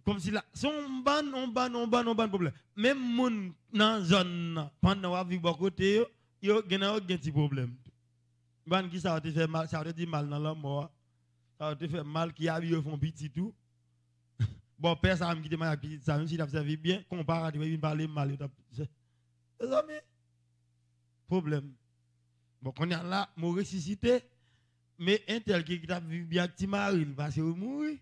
Comme si là, son ban, on ban, on ban, on ban problème. Même moun dans pendant côté yo, yo gen yo gen ti problème. Ban qui ça [LAUGHS] te faire mal, ça te dire mal dans. Ça faire mal qui a yo font petit tout. Bon père ça me quitter ma petit ça même s'il a servi bien, comparativement il mal t'a- ça mais problème. Bon qu'on est là, mon ressuscité mais un tel qui t'a vu bien petit mari parce que mourir.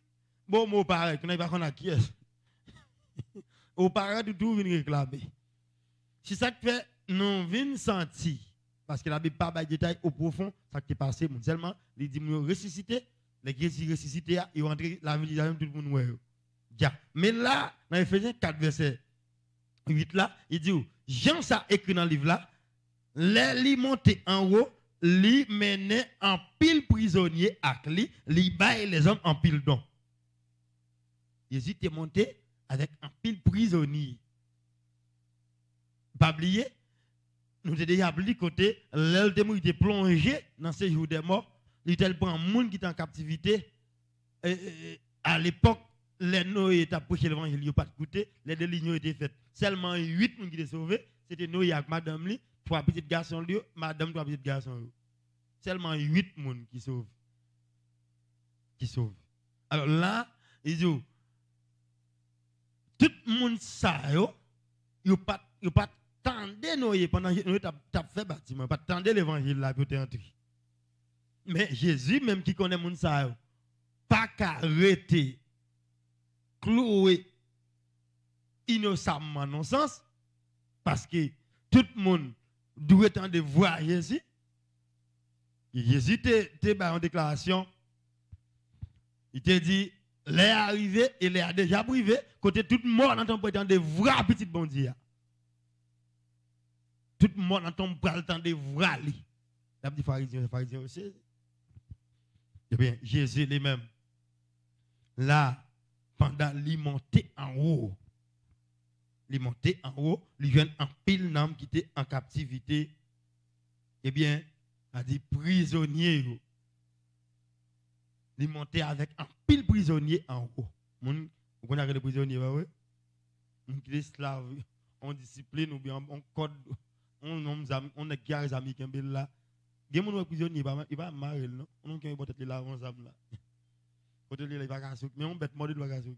Bon, mot pareil, qu'on n'a pas qu'on a qui est. [LAUGHS] Au pareil, tout tout vient réclamer. Si ça te fait, non, vient sentir. Parce que la Bible pas de détails au profond, ça qui est passé, mon seulement, il dit, nous ressuscité, les qui sont ressuscités, ils vont entrer la vie tout le monde. Ja. Mais là, dans Ephésiens 4, verset 8, là, il dit, Jean ça écrit dans le livre là, les li monté en haut, li menait en pile prisonnier avec lui, li baille les hommes en pile don. Jésus était monté avec un pile prisonnier. Pas oublier, nous avons déjà appelé côté, l'aile de mort était plongé dans ces jours des morts. Il était un monde qui était en captivité. Et, et, à l'époque, les Noé étaient approchés l'évangile, ils n'ont pas écouté, les deux lignes étaient faites. Seulement huit personnes qui étaient sauvés, c'était Noé avec madame, li, trois petits garçons, madame, trois petits garçons. Seulement huit personnes qui sauvent. Qui sauvent. Alors là, il dit, tout le monde ça yo yo pas Noé pendant Noé t'a t'a fait bâtiment pas tendé l'évangile là pour entrer mais Jésus même qui connaît monde ça pas qu'à arrêter, clouer innocemment non sens, parce que tout le monde doit attendre voir Jésus. Jésus était en déclaration. Il t'a dit, les arrivé et a déjà privé, côté tout le monde entend temps de voir petit bon Dieu. Tout le monde entend le temps de voir lui. La petite pharisien, pharisien aussi. Eh bien, Jésus lui-même, là, pendant montait en haut, il montait en haut, il en pile d'âme qui était en captivité. Eh bien, a dit prisonnier. Il montait avec un pile prisonnier en haut. Vous connaissez les prisonniers, oui? Moun qui est esclave, on discipline on code, on on est les amis qui là. Il y a des prisonniers, il va marrer, non? On a peut-être avant ça là. Va mais on bête mort de casser.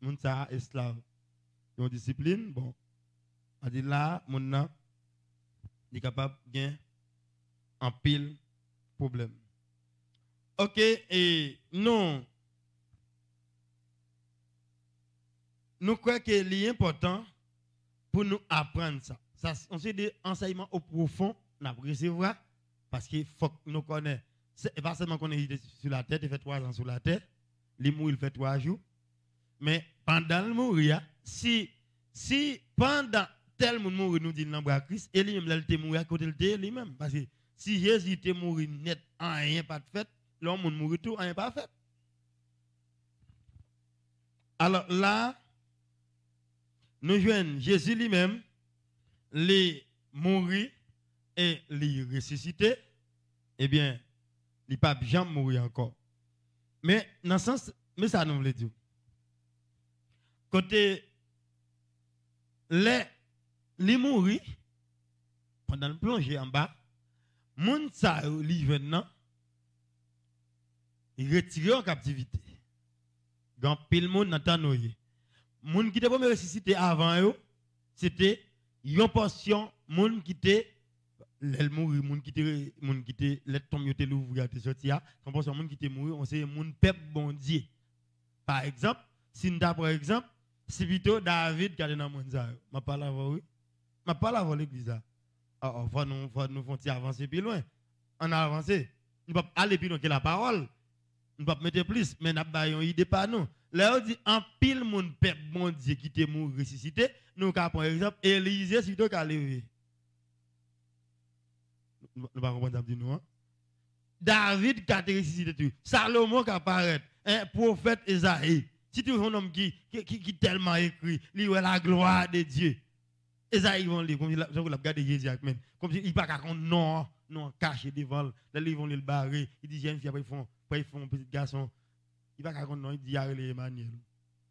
Moun ça esclave. Ils discipline, bon. On dit là, nom, il est capable de gagner en pile problème. Ok, et non. Nous croyons que c'est important pour nous apprendre ça. ça on sait des enseignements au profond, nous recevoir parce qu'il faut que nous connaissions. C'est pas seulement qu'on est sur la tête, il fait trois ans sur la tête, il il fait trois jours. Mais pendant le mourir, si, si pendant tel monde mourir, nous dit dans Christ, et lui-même, il est mort à côté de lui-même. Parce que si Jésus était mort net, rien pas de fait, l'homme mourit tout, rien pas fait. Alors là, nous jouons Jésus lui-même, les mourir et les ressusciter, eh bien, il pas jamais mourir encore. Mais dans sens, mais ça nous veut dire. Côté les, les mourir, pendant le plongée en bas, moun sa li venant il retiré en captivité. Grand pile monde nan tanoye moun qui te pas ressuscité avant yo c'était une portion moun qui te l'elle mourir moun qui te moun qui te let tombe te l'ouvrir te sortir. Une portion moun qui te mourir on sait moun peuple bon Dieu par exemple si par exemple si plutôt David qui est dans moun sa m'a parlé avant oui m'a parlé avant l'église il ah, oh, faut nous, faut nous avancer plus loin. On a avancé. Nous pas aller plus loin que la parole. Nous pas mettre plus, mais nous avons une idée par nous. Là, on dit, en pile, mon peuple, mon Dieu, qui est mort ressuscité, nous par exemple Élisée, c'est toi qui a levé. Nous pas dire nous. Hein? David qui a ressuscité. Salomon qui apparaît. Un prophète Esaïe. Si tu es un homme qui, tellement écrit, il la gloire de Dieu. Esaïe vont lire, comme il a regardé Jésus même. Comme il pas qu'à non, non, caché devant. Là, ils vont le barrer. Il dit, j'ai une fille, après ils font, après ils font un petit garçon. Il pas qu'à non, il dit, les Emmanuel.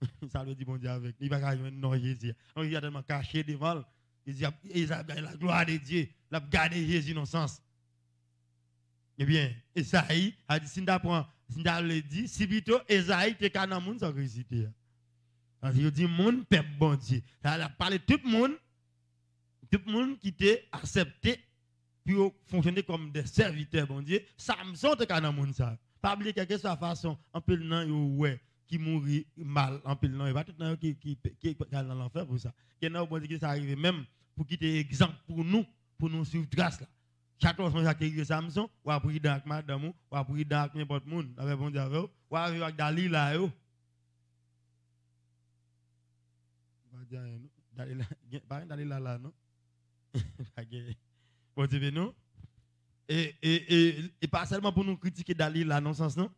[LAUGHS] Ça veut dire, bon Dieu avec. Il pas qu'à non, Jésus. Il a tellement caché devant. Il dit, Esaïe, la gloire de Dieu. Il a gardé Jésus dans le sens. Eh bien, Esaïe a dit, si on apprend, si on le dit, si plutôt Esaïe était dans le monde, ça réciter. Il dit, monde, peuple bon Dieu. Ça parlé tout le monde tout le monde qui était accepté pour fonctionner comme des serviteurs, bon Dieu, Samson te dans monde ça. Pas quelque soit façon, en peu ouais, qui mourit mal, en il va tout le qui, qui, qui, dans l'enfer pour ça. Il y a bon Dieu qui s'arrive même pour quitter exemple pour nous, pour nous suivre là. Chaque fois que j'ai Samson, ou à prier avec madame, ou à prier avec n'importe monde, avec bon Dieu, ou à avec Dalila, yo. Dalila, là, non? [LAUGHS] Dieu, non? Et, et, et, et, pas seulement pour nous critiquer Dalila, non sens, non?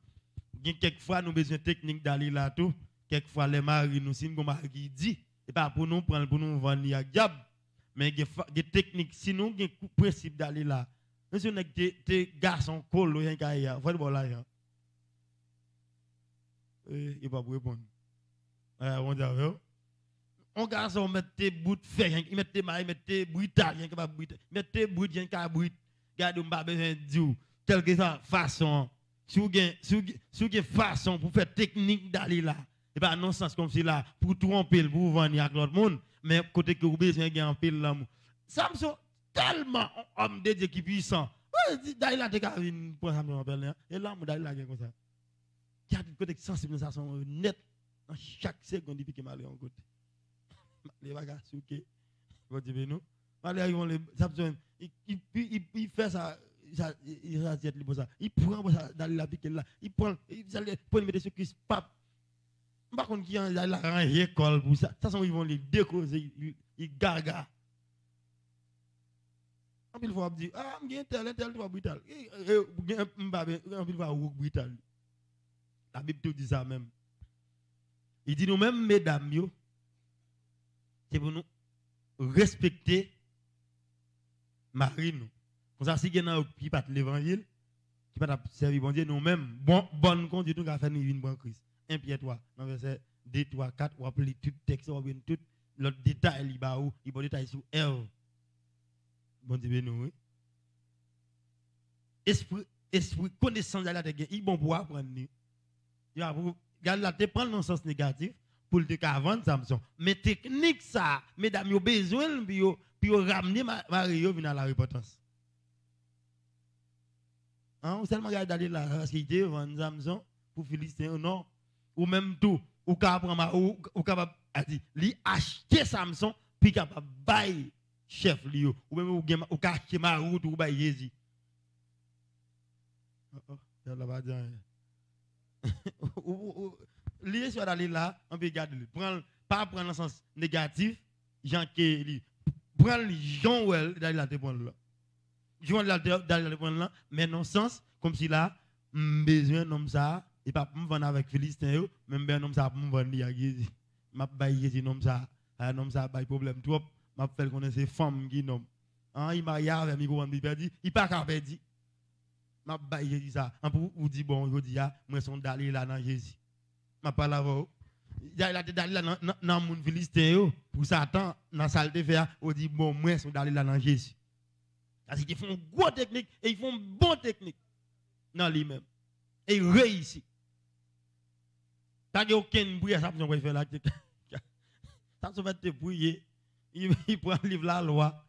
Quelquefois, nous avons besoin de technique Dalila, tout. Quelquefois, les maris, nous, si nous mari qui dit, et pas pour nous prendre, pour nous vendre à diable. Mais il y a des techniques, si nous avons un principe Dalila, nous sommes des garçons col, il y a faut le là. Il n'y a pas pour répondre. On dit, on garçon met tes bouts de fer, il met tes mailles, il met brutal, il pas met tes bruits, il pas bruit. Garde on pas dire telle que ça façon. Si vous façon pour faire technique d'aller là, et pas non sens comme si là pour tromper pour vendre avec l'autre monde, mais côté que vous un pile tellement homme de Dieu qui puissant. D'aller là, tu as une pour ça me rappelle et là, d'aller là comme ça. qui a tout côté sensible ça sont net dans chaque seconde depuis que m'a en côté. [LAUGHS] Les bagages souké. Bon Dieu nous? Malé vont les ça il il fait ça ça il ça pour ça. Il prend ça dans la pique là. Il prend il prend mettre sur Christ pape. Par contre qui a la école pour ça. Ça sont ils vont les décauser ils gaga. En pile fois dit ah m'gain tel tel pile fois brutal. La Bible tout dit ça même. Il dit nous-mêmes, mesdames, c'est pour nous respecter Marie. Nous. Comme ça, si a qui pas l'évangile, qui pas servir bon Dieu, nous-mêmes, bon, bonne conduite, nous fait une bonne Christ. 1 Pierre 3, dans verset 2, 3, 4, on appeler tout texte, on appeler tout le détail, il va où, il va détailler sur Ève. Bon Dieu, oui. Esprit, esprit, connaissance de la terre, il bon pour apprendre. Il va Regarde là, tu prends le sens négatif pour le vendre Samson. Mais technique ça, mesdames, vous avez besoin de ramener Mario à la repentance. Hein, vous seulement regarder la facilité vendre Samson pour Philistin ou non. Ou même tout, ou capable ou, ou capable li acheter Samson puis capable bailler chef li ou même ou ou acheter route ou bailler Jésus. Oh oh, là dire lié sur d'aller là, on peut garder. Prendre, pas prendre le sens négatif, Jean qui prendre les gens d'aller là, te prendre là. Jean d'aller là, là, mais le sens, comme si là, besoin d'un ça, et pas me vendre avec Philistin, même bien nom ça, me vendre. M'a Jésus ça, ça, problème. M'a fait connaître ces femmes qui nom. Hein, il m'a avec micro, il dit, il pas qu'à perdre m'a baillé ça. En pour vous dire bon, ah, moi son d'aller là dans Jésus. M'a pas là vous. Il a d'aller là dans pour Satan dans salle de faire, on dit bon, moi son d'aller là dans Jésus. Parce qu'ils font une technique et ils font une technique dans lui-même. Et ils réussissent. T'as aucun bruit, ça peut faire là. Ça se fait te brouiller. [LAUGHS] Il prend le livre la loi.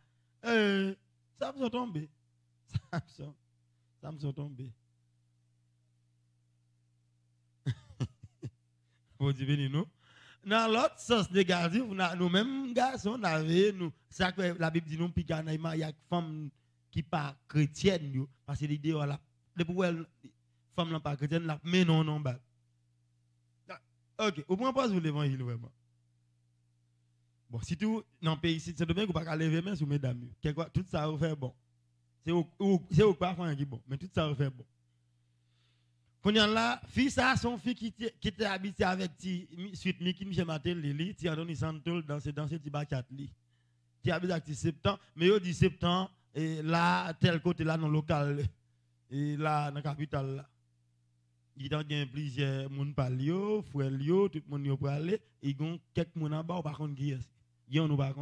Euh, ça peut tomber. Ça peut ça me sont tombés. Vous dites, nous. Dans l'autre sens négatif, nous-mêmes, garçons, nous, ça que la Bible dit, nous, puis il y a femme qui pas chrétienne, parce que l'idée, voilà, les femme femmes pas chrétienne, mais non, non, bah. Ok, au moins pas sur l'évangile, vraiment. Bon, si tout, dans le pays, c'est que vous ne pas lever main sur mesdames. Tout ça, vous fait bon. C'est au parfum qui bon, mais tout ça refait bon. Quand y a là, fille ça, son fille qui était habité avec suite Miki Michel Matel Lili, ti Andoni Santol dans ce petit bacat li. Qui habite avec septembre, mais yo dit septembre et là tel côté là dans local et là dans capitale là. Il y a plusieurs moun parler frère yo, tout monde yo pour aller, et gon quelques moun en bas par contre qui est. Yo nous pas.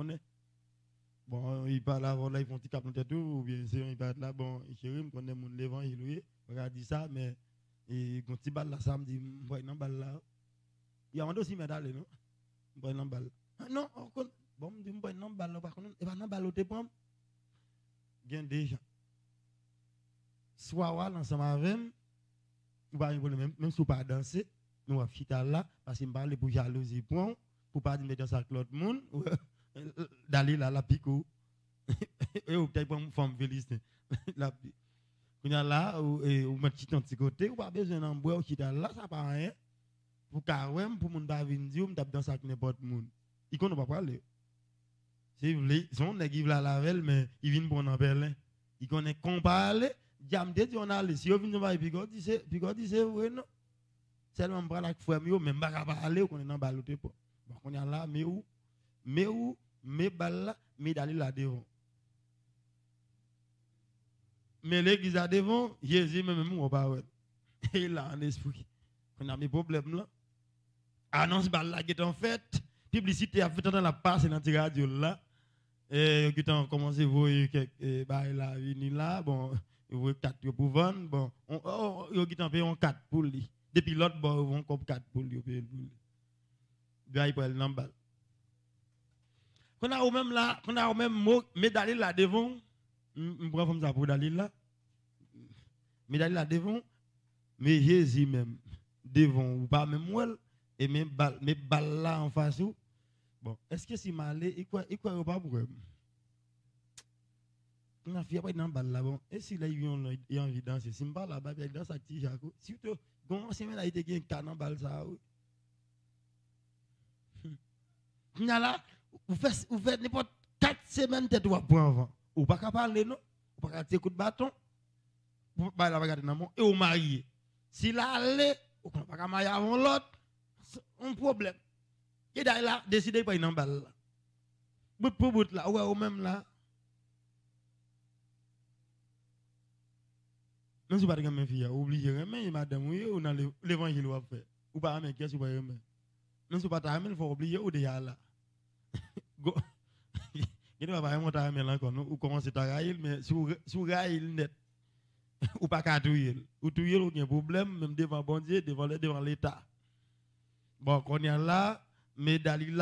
Bon, il parle avant là, ils font petit cap dans tête ou bien c'est il parle là, bon, connaît mon l'évangile, regarde dit ça, mais tu balle là, ça me dit, non balle là. Il y a un dossier médaille, non? Boy, non balle. Non, bon, me dit, boy, non balle, par contre, et pas non balle, t'es pas. Bien déjà. Soit là, ensemble avec ou pas même, si pas danser, nous va fitter là, parce que me parle pour jalousie, pour pas dire dans ça l'autre monde d'aller là, la pico. [LAUGHS] Et ou peut-être une femme félicite. [LAUGHS] La a là, ou, mettre petit petit côté, ou pas besoin d'en boire, ou là, ça pas rien. Pour carrément, pour mon pas venir dire, on tape dans ça avec n'importe monde. Il ne pas parler. Si vous voulez, son il la mais il vient pour en parler. Il connaît qu'on parle, on a si on voir puis dit c'est vrai non? Seulement me prendre avec frère même pas parler qu'on est dans baloté pas. Bon, on est là mais où? Mais où? Mais balles mais d'aller là devant. Mais l'église à devant, Jésus même on pas Et là en esprit. On a mes problèmes là. Annonce balle là qui est en fait, publicité a fait dans la passe dans la radio là. Et qui ont commencé à voir quelques bail là vini là, bon, vous voyez 4 pour vendre, bon, qui ont payé 4 pour lui. Depuis l'autre bon, on comme 4 pour lui, il prend le balle. On a même là, quand on a même mot, là devant, prends comme ça pour là. Médaille là devant, mais Jésus même, devant ou pas même moi et mes balles mes balles là en face ou bon est-ce que si malé il quoi il quoi pas pour on a fait après dans balle là bon et si là il y a envie danser si là-bas dans jaco surtout quand c'est là il te gagne balle ça là vous faites vous faites n'importe 4 semaines tête ou pour avant. Ou pas parler non? Ou pas capable coup de bâton? Vous pas la regarder dans et au marié? Si là allez ou pas marier avant l'autre un problème. Et d'ailleurs là décider pas une balle là. Bout pour bout là ouais ou même là. Non, c'est pas de mes filles, oubliez, mais madame, oui, ou dans l'évangile, ou fait. Ou pas, mais qu'est-ce que vous ta il faut oublier, ou déjà là. Il ne va pas monter à la encore, ou commencer railler, mais si vous raillez net, [LAUGHS] ou pas qu'à touiller. Ou touiller, ou un problème, même devant bon Dieu, devant l'État. Bon, quand on est là,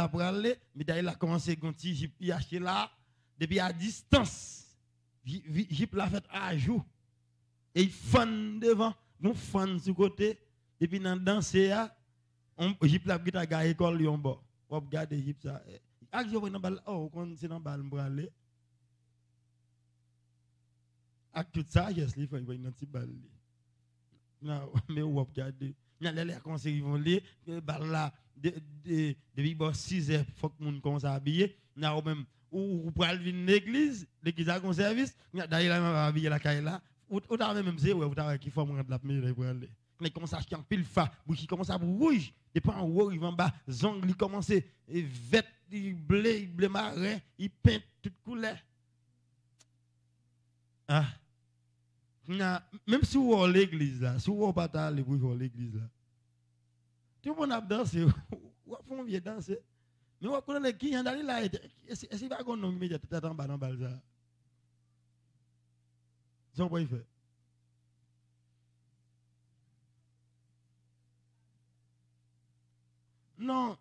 pour aller, mais d'aller là commencer à j'ai acheté là, depuis à distance. J'ai la fait à jour. Et il fan devant, nous fan sur côté, et puis dans danser, on j'ai la guitare à l'école, on bon. On regarde Égypte ça. Dans balle, oh, quand c'est dans balle, pour aller. Tout ça, yes, il faut petite balle. Non, mais on regarde. Il y a les conseils qui vont lire, balle là, depuis 6 heures, il faut que les gens commencent à habiller. Non, même, ou pour aller à l'église, l'église a un service, d'ailleurs, il va habiller la caille là, ou dit, ouais, ou t'as qui faut rendre la pour aller. Mais commence à acheter un pile fa, bouche commence à rouge, et pas en haut, il en bas, zong, il commence à vêt, il blé, il blé marin, il peint toute couleur. Ah. Même si vous allez l'église là, si vous pas pour l'église là, tout le monde a dansé, vous font bien danser. Mais vous connaissez qui est allé là, est-ce qu'il va qu'on nomme immédiatement en bas dans le c'est quoi il fait. Non,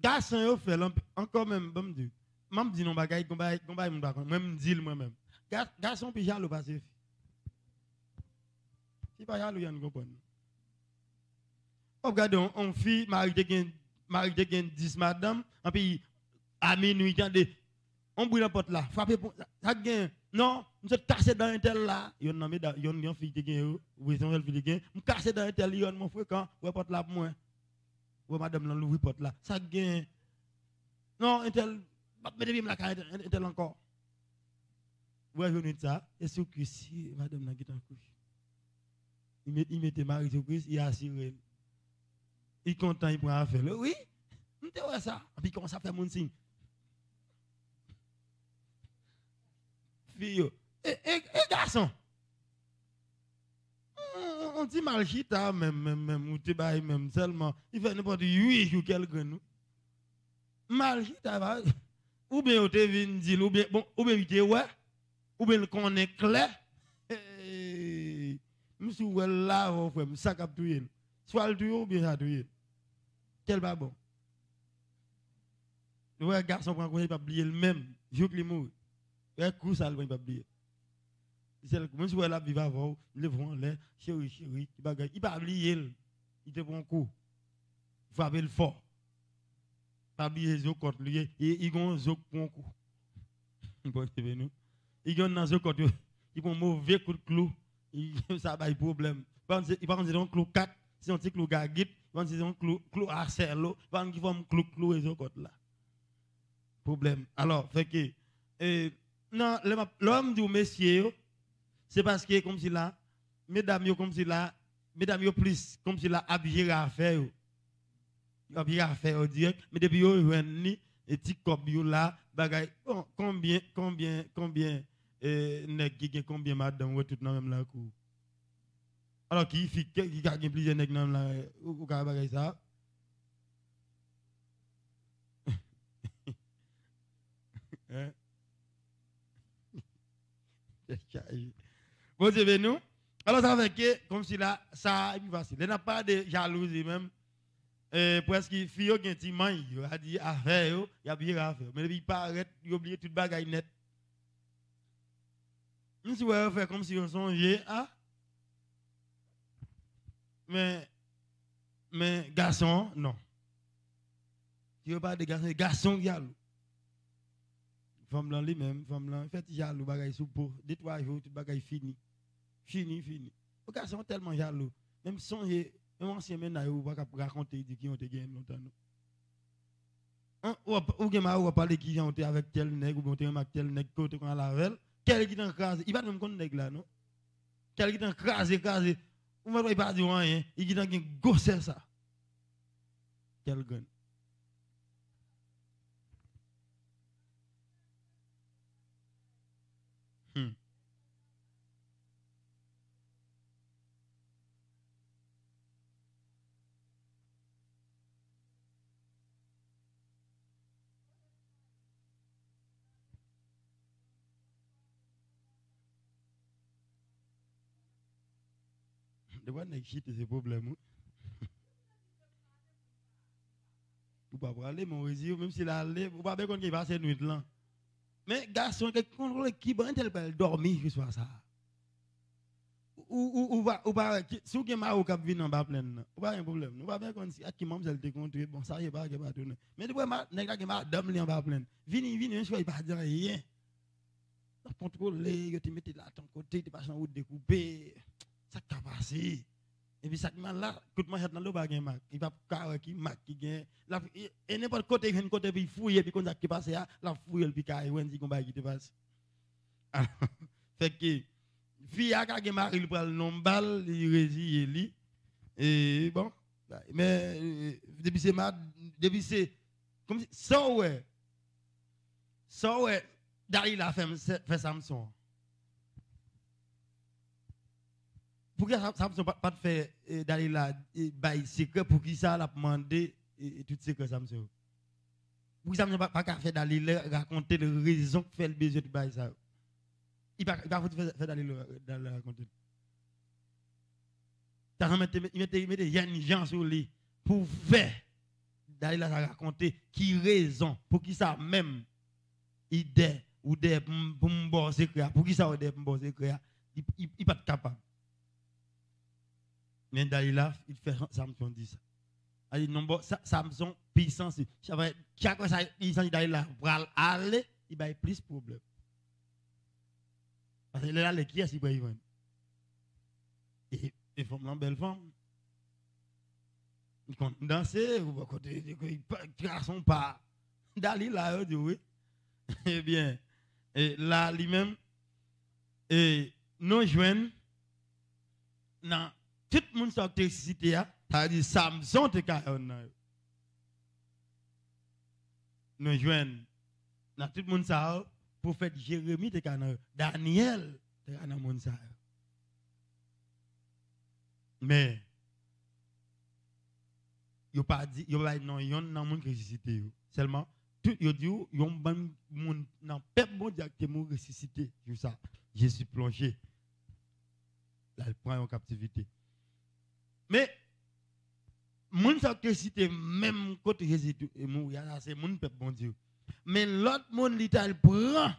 garçon yo fait encore même bon Dieu. Même dit non bagay qu'on bagay qu'on mon même dit moi-même. Garçon puis jaloux passer. Si pas jaloux y a comprendre. Regardez on, fille mari de gen mari de gen 10 madame et puis à minuit on brûle la porte là, ça gain non, je suis cassé dans un tel là. Il y a une fille est oui, c'est une fille qui est Je cassé dans un tel, il y a mon fréquent, ouais, porte là pour moi. Ouais, madame, l'ouvre porte là. Ça gagne. Non, un tel, mettez bien la carte, un tel encore. Ouais, je dis ça? Et sur Christ, madame, là, qui est en couche. Il met, il mettait Marie sur Christ, il a assuré. Il est content, il prend affaire. Oui, on te voit ça. Et puis, il commence à faire mon signe? fille. Et, et, et garçon. On dit malchita même, même, même, ou te même seulement. Il fait n'importe 8 jours quelqu'un nous. Malchita va. Ou bien on te vient dire, ou bien, bon, ou bien il ouais, ou bien qu'on est clair. Monsieur, ouais, là, on fait, ça capte Soit le tuer ou bien ça tuer. Quel pas bon. Le garçon prend conseil pas oublier le même, jour qu'il mourit. Et coup, ça, il va oublier. Même si elle a vivre avant, le vent, l'air, chéri, chéri, il il. Il le fort. Il un coup. [LAUGHS] Il il mauvais coup de clou, [LAUGHS] va problème. Il va un clou 4, c'est un petit clou il va clou, clou il clou. Alors, non, l'homme c'est parce que comme si là, mesdames, comme si là, mesdames, plus, comme si là, habillé à faire. Habillé à faire direct, mais depuis yo ni et cop là, bagay, combien, combien, combien, euh, nèg combien madame ou tout dans même la cour? Alors qui fait qui a plusieurs nèg dans la ou ka bagay ça? [LAUGHS] hein? [LAUGHS] Bon Dieu, nous. Alors ça fait que, comme si là, ça est plus facile. Il n'y a pas de jalousie même. Euh, presque, fille qui est il a dit affaire, il a bien affaire. Mais il il a toute bagaille net. Si faire comme si on songeait, ah. Mais, Mais garçon, non. Tu veux pas de garçon, garçon jaloux. Femme là lui-même, femme là, fait jaloux, bagaille sous peau. Deux, trois jours, tout bagaille. Fini, fini. Les garçons tellement jaloux. Même songer, même ancien ménage, ou pas raconter, qu'ils ont été gagnés longtemps. Ou bien, ou parler qui ont été avec tel nègre, ou bien avec tel nègre, la velle. Quel qui il va même connaître nègre là, non? Quel qui crase, crase? Ou même pas dire rien, il dit qu'il gosse ça. Quel. Hmm. De quoi n'est chite ce problème? Ou pas aller mon réseau même s'il allait, ou pas bien qu'on qui nuit là. Mais garçon qui contrôle qui pas dormir que soit ça. Ou ou ou pas ou pas si vous avez cap vinn en bas plein. Ou pas un problème. Nous pas bien qu'on si à qui même elle te contrôle bon ça y est pas que pas tourner. Mais depuis ma nèg là qui madame li en bas plein. Vini vini un soir il pas dire rien. Contrôler, tu mettais là ton côté, tu passes en route découpé. Ça t'a passé. Et puis, ça qui là, écoute, moi, dans le bas, il il va carrer qui mac qui gagne. Et n'importe côté, il côté, puis fouiller, puis quand qui passe, la fouille, puis carré, on dit qu'on va qui te passe. Fait que, fille a qu'à mari, il prend le nom balle, il résille, lui. Et bon, mais, depuis c'est ma, depuis c'est, comme ça ouais, ça ouais, Dalila fait, fait Samson. Pourquoi Samson pas pas fait Dalila bail secret pour qui ça l'a demandé et tout secret Samson. Pourquoi Samson pas pas fait Dalila raconter les raisons qui fait le besoin de bail ça. Il pas pas faire Dalila Dalila raconter. Ça mettre mettre Yann Jean sur lui pour faire Dalila raconter qui raison pour qui ça même idée ou des pour me secret pour qui ça ou des pour me secret il il pas capable Dalila, il fait Samson dit ça. Il dit non, bon, Samson, puissance, chaque fois il dit Dalila, pour aller, il va plus de problème. Parce que là, qui est-ce qu'il va y Et les femmes, une belle femme. Ils comptent danser, ou côté, ils garçon pas. Dalila, il dit oui. [LAUGHS] Eh bien, et là, lui-même, et nous joignent dans tout le monde qui a cité, ça dit Samson te caillon. Nous joignons dans tout le monde ça, prophète Jérémie te caillon, Daniel te monde ça. Mais, il pas dit, il pas non, il y a un monde qui ressuscité. Seulement, tout, il dit, il y a un monde dans le peuple qui est ressuscité. Suis plongé. Là, il prend en captivité. Mais, moun sa que cité même côté Jésus et mourir, c'est moun peuple bon Dieu. Mais l'autre monde l'État prend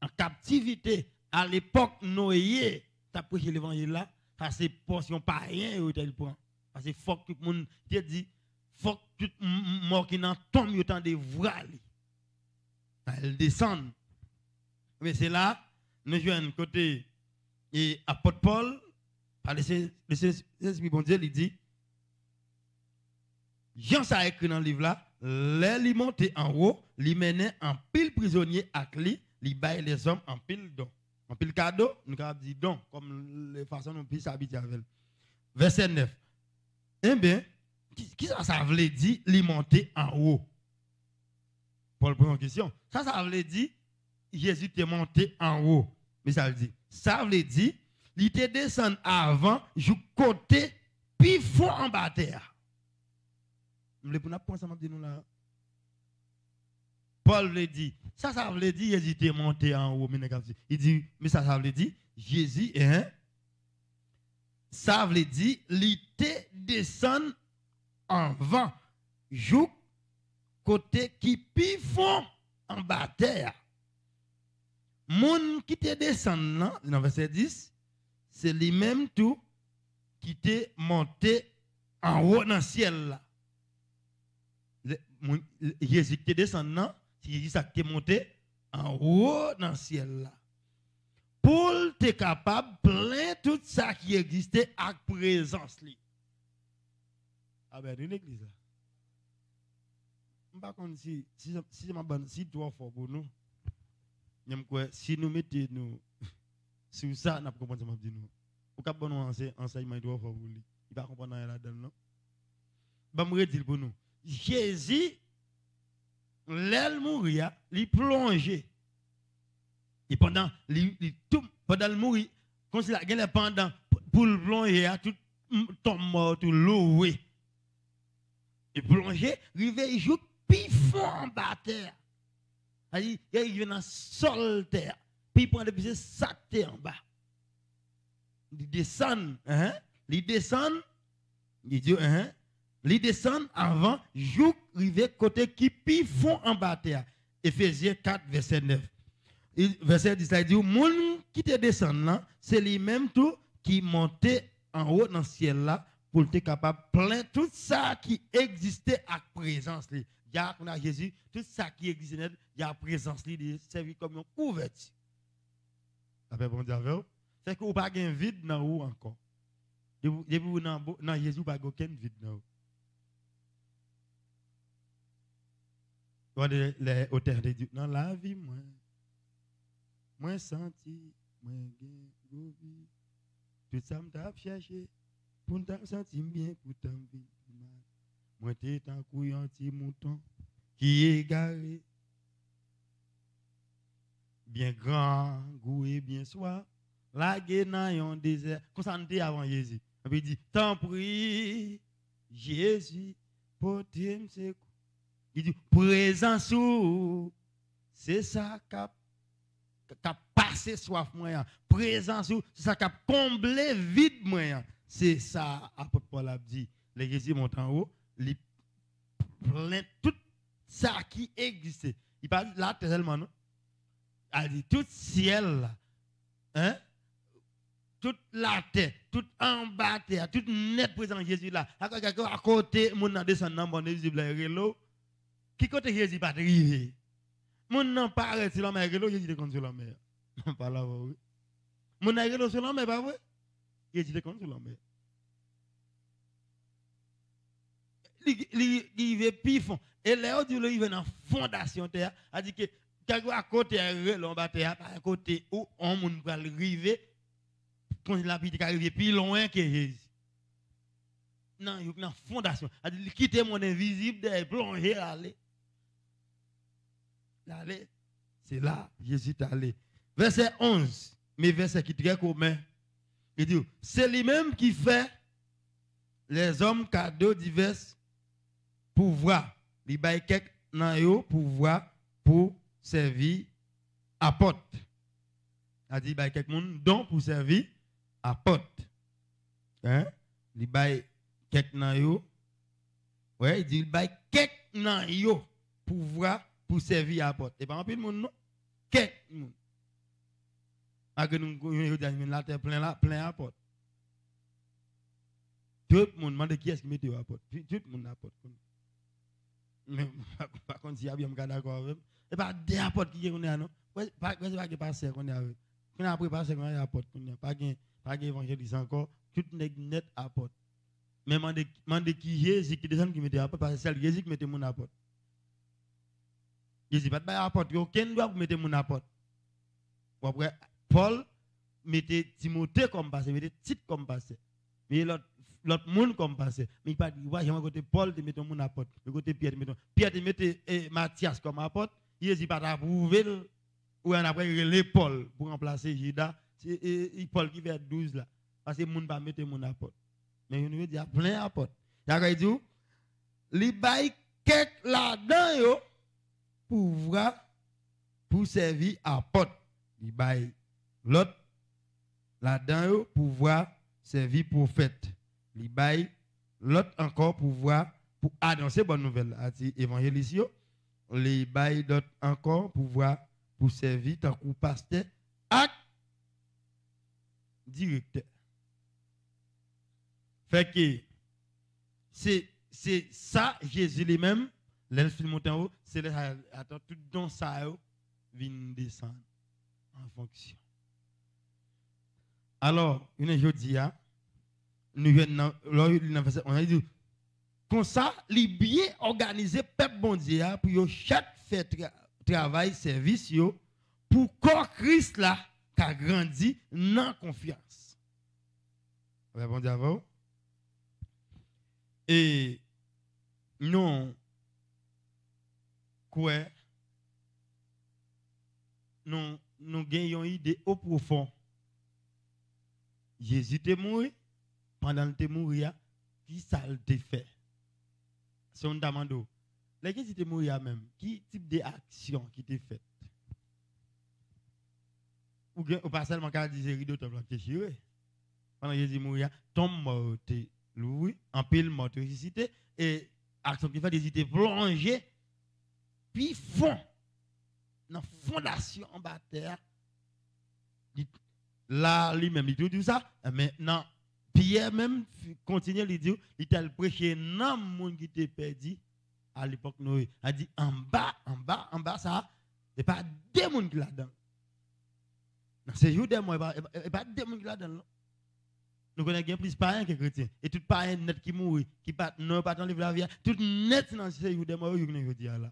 en captivité à l'époque Noé, t'as prêché l'évangile là, ça c'est portion pas rien il prend. Parce que faut que tout le monde dit faut que tout mort qui dans tombe autant de voix elle descend. Mais c'est là nous jouons côté et apôtre Paul par le Saint-Esprit bon Dieu, il dit, Jean ça écrit dans le livre là, les monté en haut, menait en pile prisonnier à lui, les baille les hommes en pile don. En pile cadeau, nous avons dit don, comme les façons dont nous s'habituer avec. Verset 9. Eh bien, qui, ça, ça veut dire, monter en haut? Paul pose une question. Ça, ça veut dire, Jésus est monté en haut. Mais ça veut dire, ça veut dire, il te descend avant, je côté, puis fond en bas terre. Penser à nous là? Paul le dit, ça, ça veut dire, Jésus était monté en haut. Il dit, mais ça, ça veut dire, Jésus, hein? Ça veut dire, il te descend en vent, jou côté qui puis fond en bas terre. Mon qui te descend là, dans verset 10, c'est lui-même tout qui t'est monté en haut dans le ciel là. Jésus qui est descendu, c'est Jésus qui est monté en haut dans le ciel là. Pour être capable de plein tout ça qui existait à présence. Ah ben, une église là. Par contre, si, si, si, si, ma si toi fort pour nous, si nous mettons nous sur ça, nous comprenons ce que je dis enseignement enseignement doit pour lui. Il va comprendre là-dedans non? Me redire pour nous. Jésus l'aile mourir, il plongé. Et pendant li, tout pendant le mourir, quand il a pendant pour le plonger tout tombe mort tout oui. Et plonger, rivé joue pifon en bas terre. Il vient dans sol terre. Puis il prend petits sacs terre en bas. Il descend, hein? Il descend, il dit, hein? Il descend avant, joue rivé côté qui pifon en bas. Ephésiens 4, verset 9. Il- verset 10, il dit, moun qui te descend c'est lui-même tout qui montait en haut dans le ciel là pour être capable de plein tout ça qui existait à présence. Il y a Jésus, tout ça qui existait, il y a présence, il servi comme une couverture. Après, bon Dieu, avec vous, c'est que vous n'avez pas de vide dans vous encore? Depuis vous dans Jésus, vous vide dans vous. Les auteurs de Dieu. Dans la vie, moi, moi senti, moi gain, vie. Tout ça m'a cherché. Pour me sentir bien, pour t'en vivre mal. T'es un petit mouton qui est garé. Bien grand, et bien soif. La dans un désert. Comme avant Jésus. On peut dire, tant prie, Jésus, portez me Il dit, présence ou, c'est ça qu'a qu'a passé soif moyen. Présence ou, c'est ça qu'a comblé vide moyen. C'est ça, apôtre Paul a dit. Les Jésus montent en haut, plein tout ça qui existait. Il parle là tellement, non? Il tout ciel, hein? toute la terre, tout en bas terre, tout net présent Jésus là. À côté, mon nan descend dans bon visible relo. Qui côté Jésus pas arrivé? Mon nan pas arrêté la mer relo, Jésus est contre la mer. Non [LAUGHS] pas là oui. Mon nan relo sur la mer pas vrai? Jésus est contre la mer. Li veut pifon. Et là il veut dans fondation terre, a dit que à côté relo en bas terre, à côté où on moun va arriver quand la est arrivée plus loin que Jésus. Non, il y a une fondation. Il quitte mon invisible, de plonger, aller. Aller. C'est là, Jésus est allé. Verset 11, mais verset qui est très commun. Il dit, c'est lui-même qui fait les hommes cadeaux divers pouvoir. Il bail quelques dans yo pouvoir pour servir apôtre. Il dit, quelques monde don pour servir apôtre. Hein? Il bail quelques nan yo. Ouais, il dit il bail quelques nan yo pouvoir pour servir apôtre. Et pas un peu de monde non? Quelques monde. Malgré nous nous disons la terre plein là, plein apôtre. Tout le monde demande qui est-ce qui mette apôtre. Tout le monde apôtre. Mais [LAUGHS] par contre si y a bien d'accord avec et pas des apôtres qui on est non. Pas pas pas passer qu'on est avec. Qu'on a passer qu'on est apôtre qu'on est pas gain pas gain évangéliste encore tout nèg net apôtre. Mais mande mande qui Jésus qui descend qui mette apôtre parce que c'est Jésus qui mette mon apôtre. Jésus pas de apôtre, aucun doit vous mettre mon apôtre. Après Paul mettait Timothée comme passé, mettait Tite comme passé. Mais l'autre l'autre monde comme passé. Mais il pas dit ouais, j'ai côté Paul te mettre mon apôtre, le côté Pierre te mettre Pierre te mettait eh, Matthias comme apôtre, Jésus pas approuvé ou on après les Paul pour remplacer Judas, c'est Paul qui fait 12 là parce que monde pas mettre mon apôtre. Mais on veut dire plein apôtres. Il a dit li bay quelques là-dedans yo pour voir pour servir apôtre. Il bay l'autre là-dedans yo pour voir servir prophète. Il bay l'autre encore pour voir pour annoncer bonne nouvelle à évangéliste. Les bay d'autres encore pour voir pour servir tant que pasteur ak directeur. Fait que c'est ça Jésus lui-même, l'elfe monte en haut, c'est le attends tout dans ça vient descendre en fonction. Alors, une jeudi nous venons on a dit comme ça, les bien organisé peuple bon Dieu pour chaque fait travail service pour corps Christ là qui grandi dans confiance. Bon Dieu Et non, quoi, nous, nous gagnons une idée au profond. Jésus est mort, pendant qu'il est mort, qui ça a fait? Si on demande, les Jésus est mort même, qui type d'action qui était faite? Ou, ou pas seulement quand il disait rideau, tu as déchiré. Pendant Jésus est mort, tombe mort, loué, en pile mort, ressuscité, et action qui fait des idées plongées, puis fond, dans fondation en bas terre, là, lui-même, il dit ça, mais non, Pierre même continue à dire, il t'a prêché dans le monde qui était perdu à l'époque Noé. Il dit en bas, en bas, en bas, ça, il n'y a pas des monde qui là-dedans. Juste des mots, il n'y a pas des monde qui là-dedans. Nous connaissons plus païens que chrétiens. Et tout païen net qui mourit, qui pas non pas dans le la vie, tout net dans ces jours de connaissez dire là.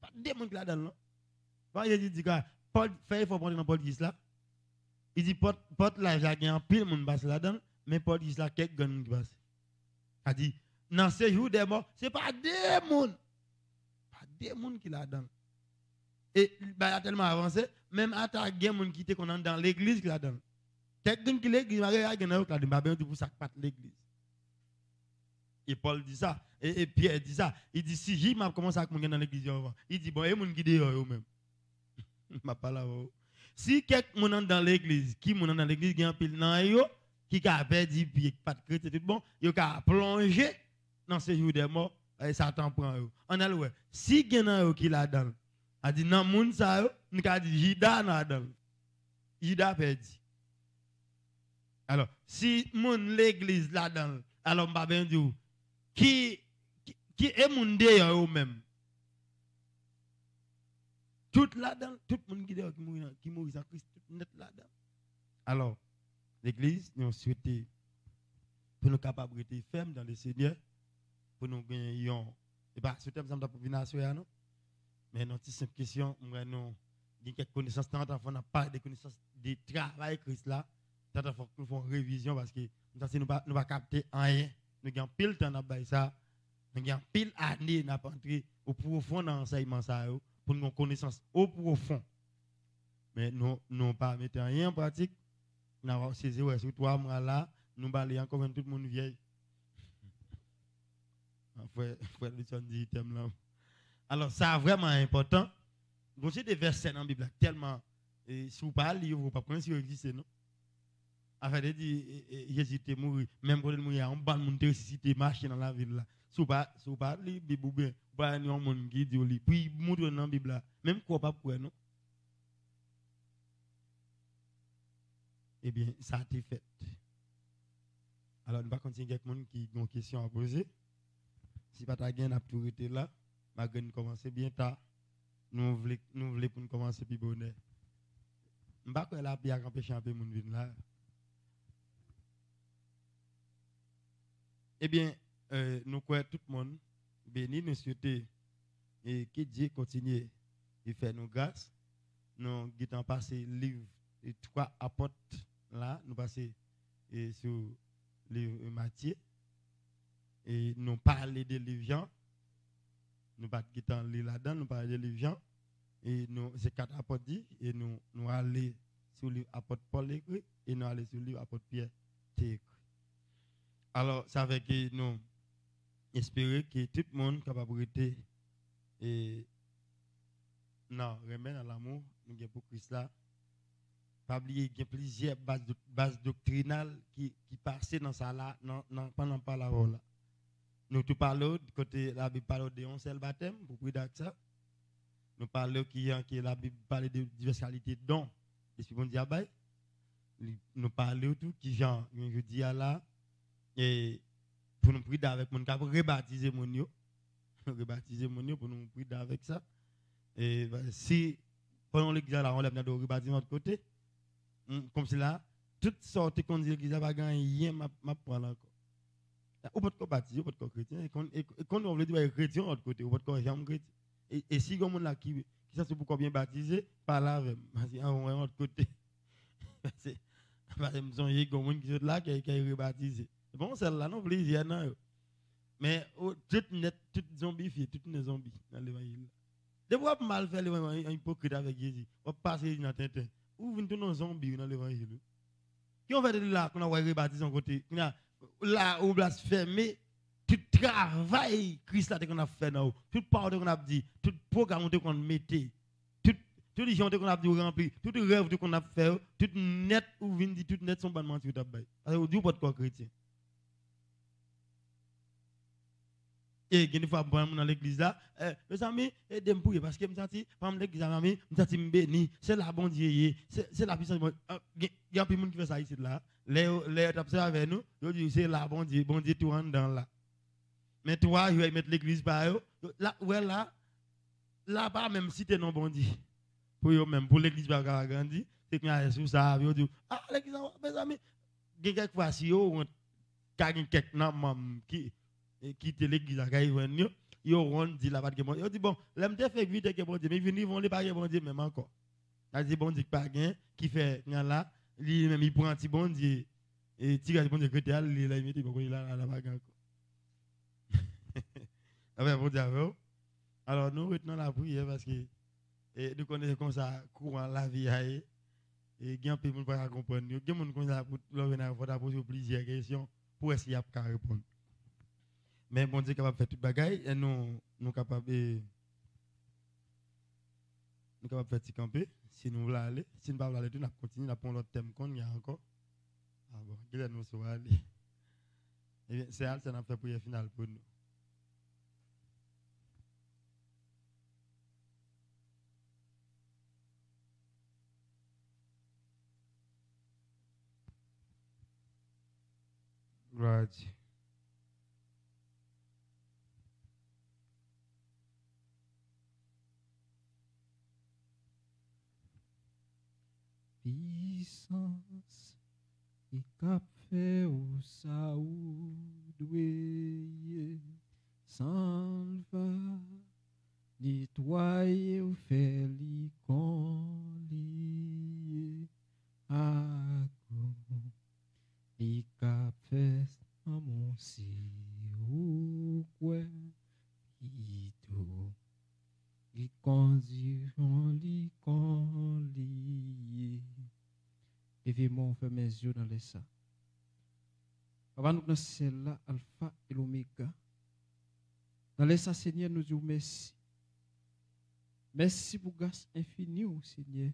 Pas des gens là dedans. Quand il dit Paul fait faut prendre dans Paul 10 là. Il dit porte là, j'ai un pile monde passe là-dedans, mais Paul 10 là quelques gens qui passent. Il dit dans ces jours de mort, c'est pas des monde. Pas des monde qui là-dedans. Et bah, il a tellement avancé, même à ta gens qui étaient dans l'église là-dedans. Quelqu'un qui l'église, il y a un pour ça pas l'église. Et Paul dit ça. Et, Pierre dit ça. Il dit si j'ai commencé à dans l'église il dit bon, et mon guide eux même. [LAUGHS] Ma pas là. Si quelqu'un dans l'église, qui mon dans l'église qui a un pile dans qui a perdu pied, pas de chrétien tout bon, il a plongé dans ce jour des morts et Satan prend. On a le si quelqu'un qui là dedans, a dit non moun nous a dit Jida là dedans. Jida perdu. Alors, si mon l'église là-dedans, alors m'a bien dit, qui, qui, est mon eux même. Tout là-dedans, tout le monde qui qui mourit en Christ, tout net là-dedans. Alors, l'église, nous souhaitons, pour nous capables de fermes dans le Seigneur, pour nous gagner, et pas, ce thème, ça pour venir à non? Mais notre simple question, nous avons quelques connaissances, tant qu'on n'a pas de connaissances du travail Christ là, faut que nous fassions révision parce que nous ne pas, pas capter rien. Nous avons pile temps à ça. Nous avons pile année à entrer au profond dans l'enseignement pour nous connaissance au profond. Mais nous n'avons pas mis rien en pratique. Nous avons saisi, ouais, sur trois mois là, nous allons encore tout le monde vieille. Frère, frère dit thème là. Alors, ça est vraiment important. Vous avez des versets dans la Bible tellement, si vous parlez, vous ne pouvez pas si vous existez, non? afin de dire Jésus était mort même quand il mourir on bat monde ressuscité marcher dans la ville là sous pas li bible bien pas un monde qui dit puis montre dans la bible là même quoi pas pour non eh bien ça a été fait. Alors nous va continuer avec monde qui a une question à poser. Si pas ta gain a tout été là. Ma gain commencer bien tard. Nous voulons nous voulons pour commencer puis bonheur m'pas quoi là bien empêcher un peu monde venir là. Eh bien, euh, nous croyons tout le monde béni, nous souhaitons et que Dieu continue de faire nos grâces. Nous avons passé le livre et trois apôtres là, nous passons sur le Matthieu et nous parlons de livres nous pas lire là-dedans, nous parlons de livres et nous c'est quatre apôtres et nous nous allons sur le livre apôtre Paul écrit et nous allons sur le livre apôtre Pierre écrit. Alors, ça veut que nous espérons que tout le monde capable de et non, remettre dans l'amour, nous avons pour Christ là. Pas oublier qu'il y a plusieurs bases, bases doctrinales qui, qui passaient dans ça là, pendant pas la là. Nous tout parlons, de côté la Bible parle de un seul baptême, pour prier ça. Nous parlons qui, qui la Bible parle de diverses qualités de dons, l'Esprit bon diable. Nous parlons tout, qui genre, je dis là, et pour nous prier avec mon cap rebaptiser mon yo. [LAUGHS] rebaptiser mon yo pour nous prier avec ça. Et bah, si pendant là on lève dans rebaptiser notre côté comme cela toutes sortes qu'on dit l'église va gagner m'a prendre encore. Ou pas de baptiser, ou pas de chrétien et quand on veut dire chrétien de l'autre côté, ou pas de jamais chrétien. Et, si on là qui qui ça c'est pourquoi bien baptisé, pas là avec on va de l'autre côté. Parce que me songe comme qui est là qui est rebaptisé. Bon celle-là non plaisir non. Mais oh, tout net tout zombifié, tout les zombies dans l'évangile. De vous mal faire un hypocrite avec Jésus. On passer dans Tintin. Ou vous êtes un zombie dans l'évangile. Qui on fait de là qu'on a rebaptisé en côté. Là où blasphémé, tout travail Christ là qu'on a fait dans tout parole qu'on a dit, tout programme qu'on a metté, tout tout les qu'on a dit rempli, tout rêve qu'on a fait, tout net ou vient dit tout net sont bonnes mentir Parce que vous dites pas chrétien. Et une fois dans l'église là. Eh, mes amis aidez-moi parce que me senti par l'église là me senti béni c'est la bon Dieu c'est la puissance il y a plus monde qui fait ça ici là. Les les observe avec nous? Yo dit c'est la bon Dieu bon Dieu tout en dans là. Mais toi il va mettre l'église par là ouais là là pas même citer non bon Dieu pour eux même pour l'église pas grandir c'est que sur ça yo dit ah l'église mes amis quelques fois si yo quelques nan qui et quitter l'église à Gaïven, ils auront dit là-bas que bon, ils dit bon, te fait vite que bon Dieu, mais venir vont les pas bon Dieu même encore. Il dit bon Dieu pas gain qui fait là, lui même il prend un petit bon Dieu et tire bon Dieu que tu as, il là il met bon là là pas encore. [LAUGHS] Ah Alors nous retenons la prière parce que et nous connaissons comme ça courant la vie et il y a un peu de pas comprendre. Il y a qui ont posé plusieurs questions pour essayer de répondre. Mais bon Dieu capable de faire tout bagaille et nous nous capable nous capable faire petit camper si nous voulons aller, si nous pas aller tout, nous continuer, nous prendre l'autre thème qu'on y a encore. Ah bon, qu'il nous soit aller. Et eh bien c'est ça n'a fait prière finale pour nous. Gloire
puissance et qu'a fait au saoudoué. Sans va nettoyer ou faire li lié à li qu'a fait en mon si ou quoi li conduiront li con Levez-moi, on fait mes yeux dans les ça. Avant nous, c'est là, Alpha et l'Oméga. Dans les Seigneur, nous disons merci. Merci pour grâce infinie, Seigneur.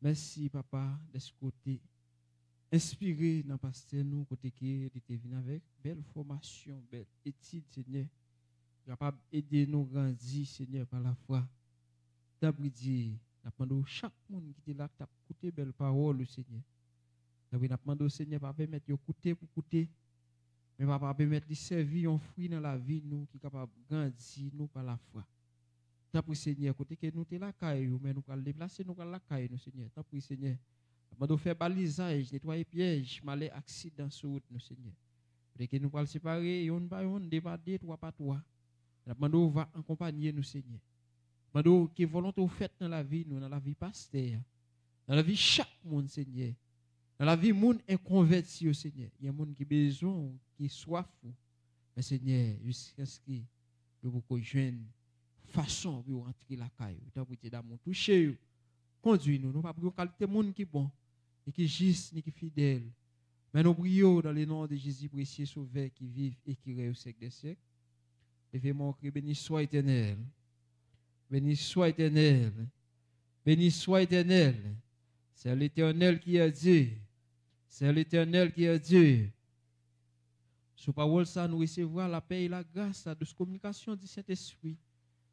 Merci, Papa, de ce côté. Inspiré dans le pasteur, nous, côté qui était venu avec belle formation, belle étude, Seigneur. Capable d'aider nous grandir, Seigneur, par la foi. D'abri dire, nous demandons chaque monde qui est là, qui a écouté belle parole, Seigneur. Nous demandons au Seigneur, pas permettre de écouter pour écouter, mais pas permettre de servir un fruit dans la vie, nous, qui est capable de grandir, nous, par la foi. T'as pris, Seigneur, côté que nous sommes là, mais nous allons déplacer, nous allons la nous, Seigneur. T'as pris, Seigneur. Nous faire balisage, nettoyer pièges, malais, accident sur route, nous, Seigneur. Pour que nous allons séparer, on va, on débatter, trois par trois. Nous va accompagner nous, Seigneur. Mando qui volonté faite dans la vie, nous, dans la vie pasteur, dans la vie chaque monde, Seigneur. Dans la vie, monde est converti au Seigneur. Il y a monde qui besoin, qui soif. Mais Seigneur, jusqu'à ce que vous une façon de rentrer la caille. Tant pour d'amour toucher, conduis-nous. Nous pas pour qualité monde qui bon, et qui juste, ni qui fidèle. Mais nous prions dans le nom de Jésus précieux, sauveur qui vit et qui règne au siècle des siècles. Levez-moi, béni soit éternel. Béni soit éternel. Béni soit éternel. C'est l'éternel qui a dit. C'est l'éternel qui a dit. Sous parole ça, nous recevons la paix et la grâce de cette communication du Saint-Esprit,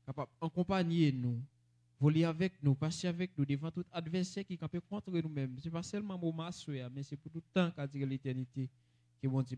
capable d'accompagner nous, voler avec nous, passer avec nous devant tout adversaire qui peut contre nous-mêmes. Ce n'est pas seulement moment mais c'est pour tout le temps qu'a dit l'éternité vont dire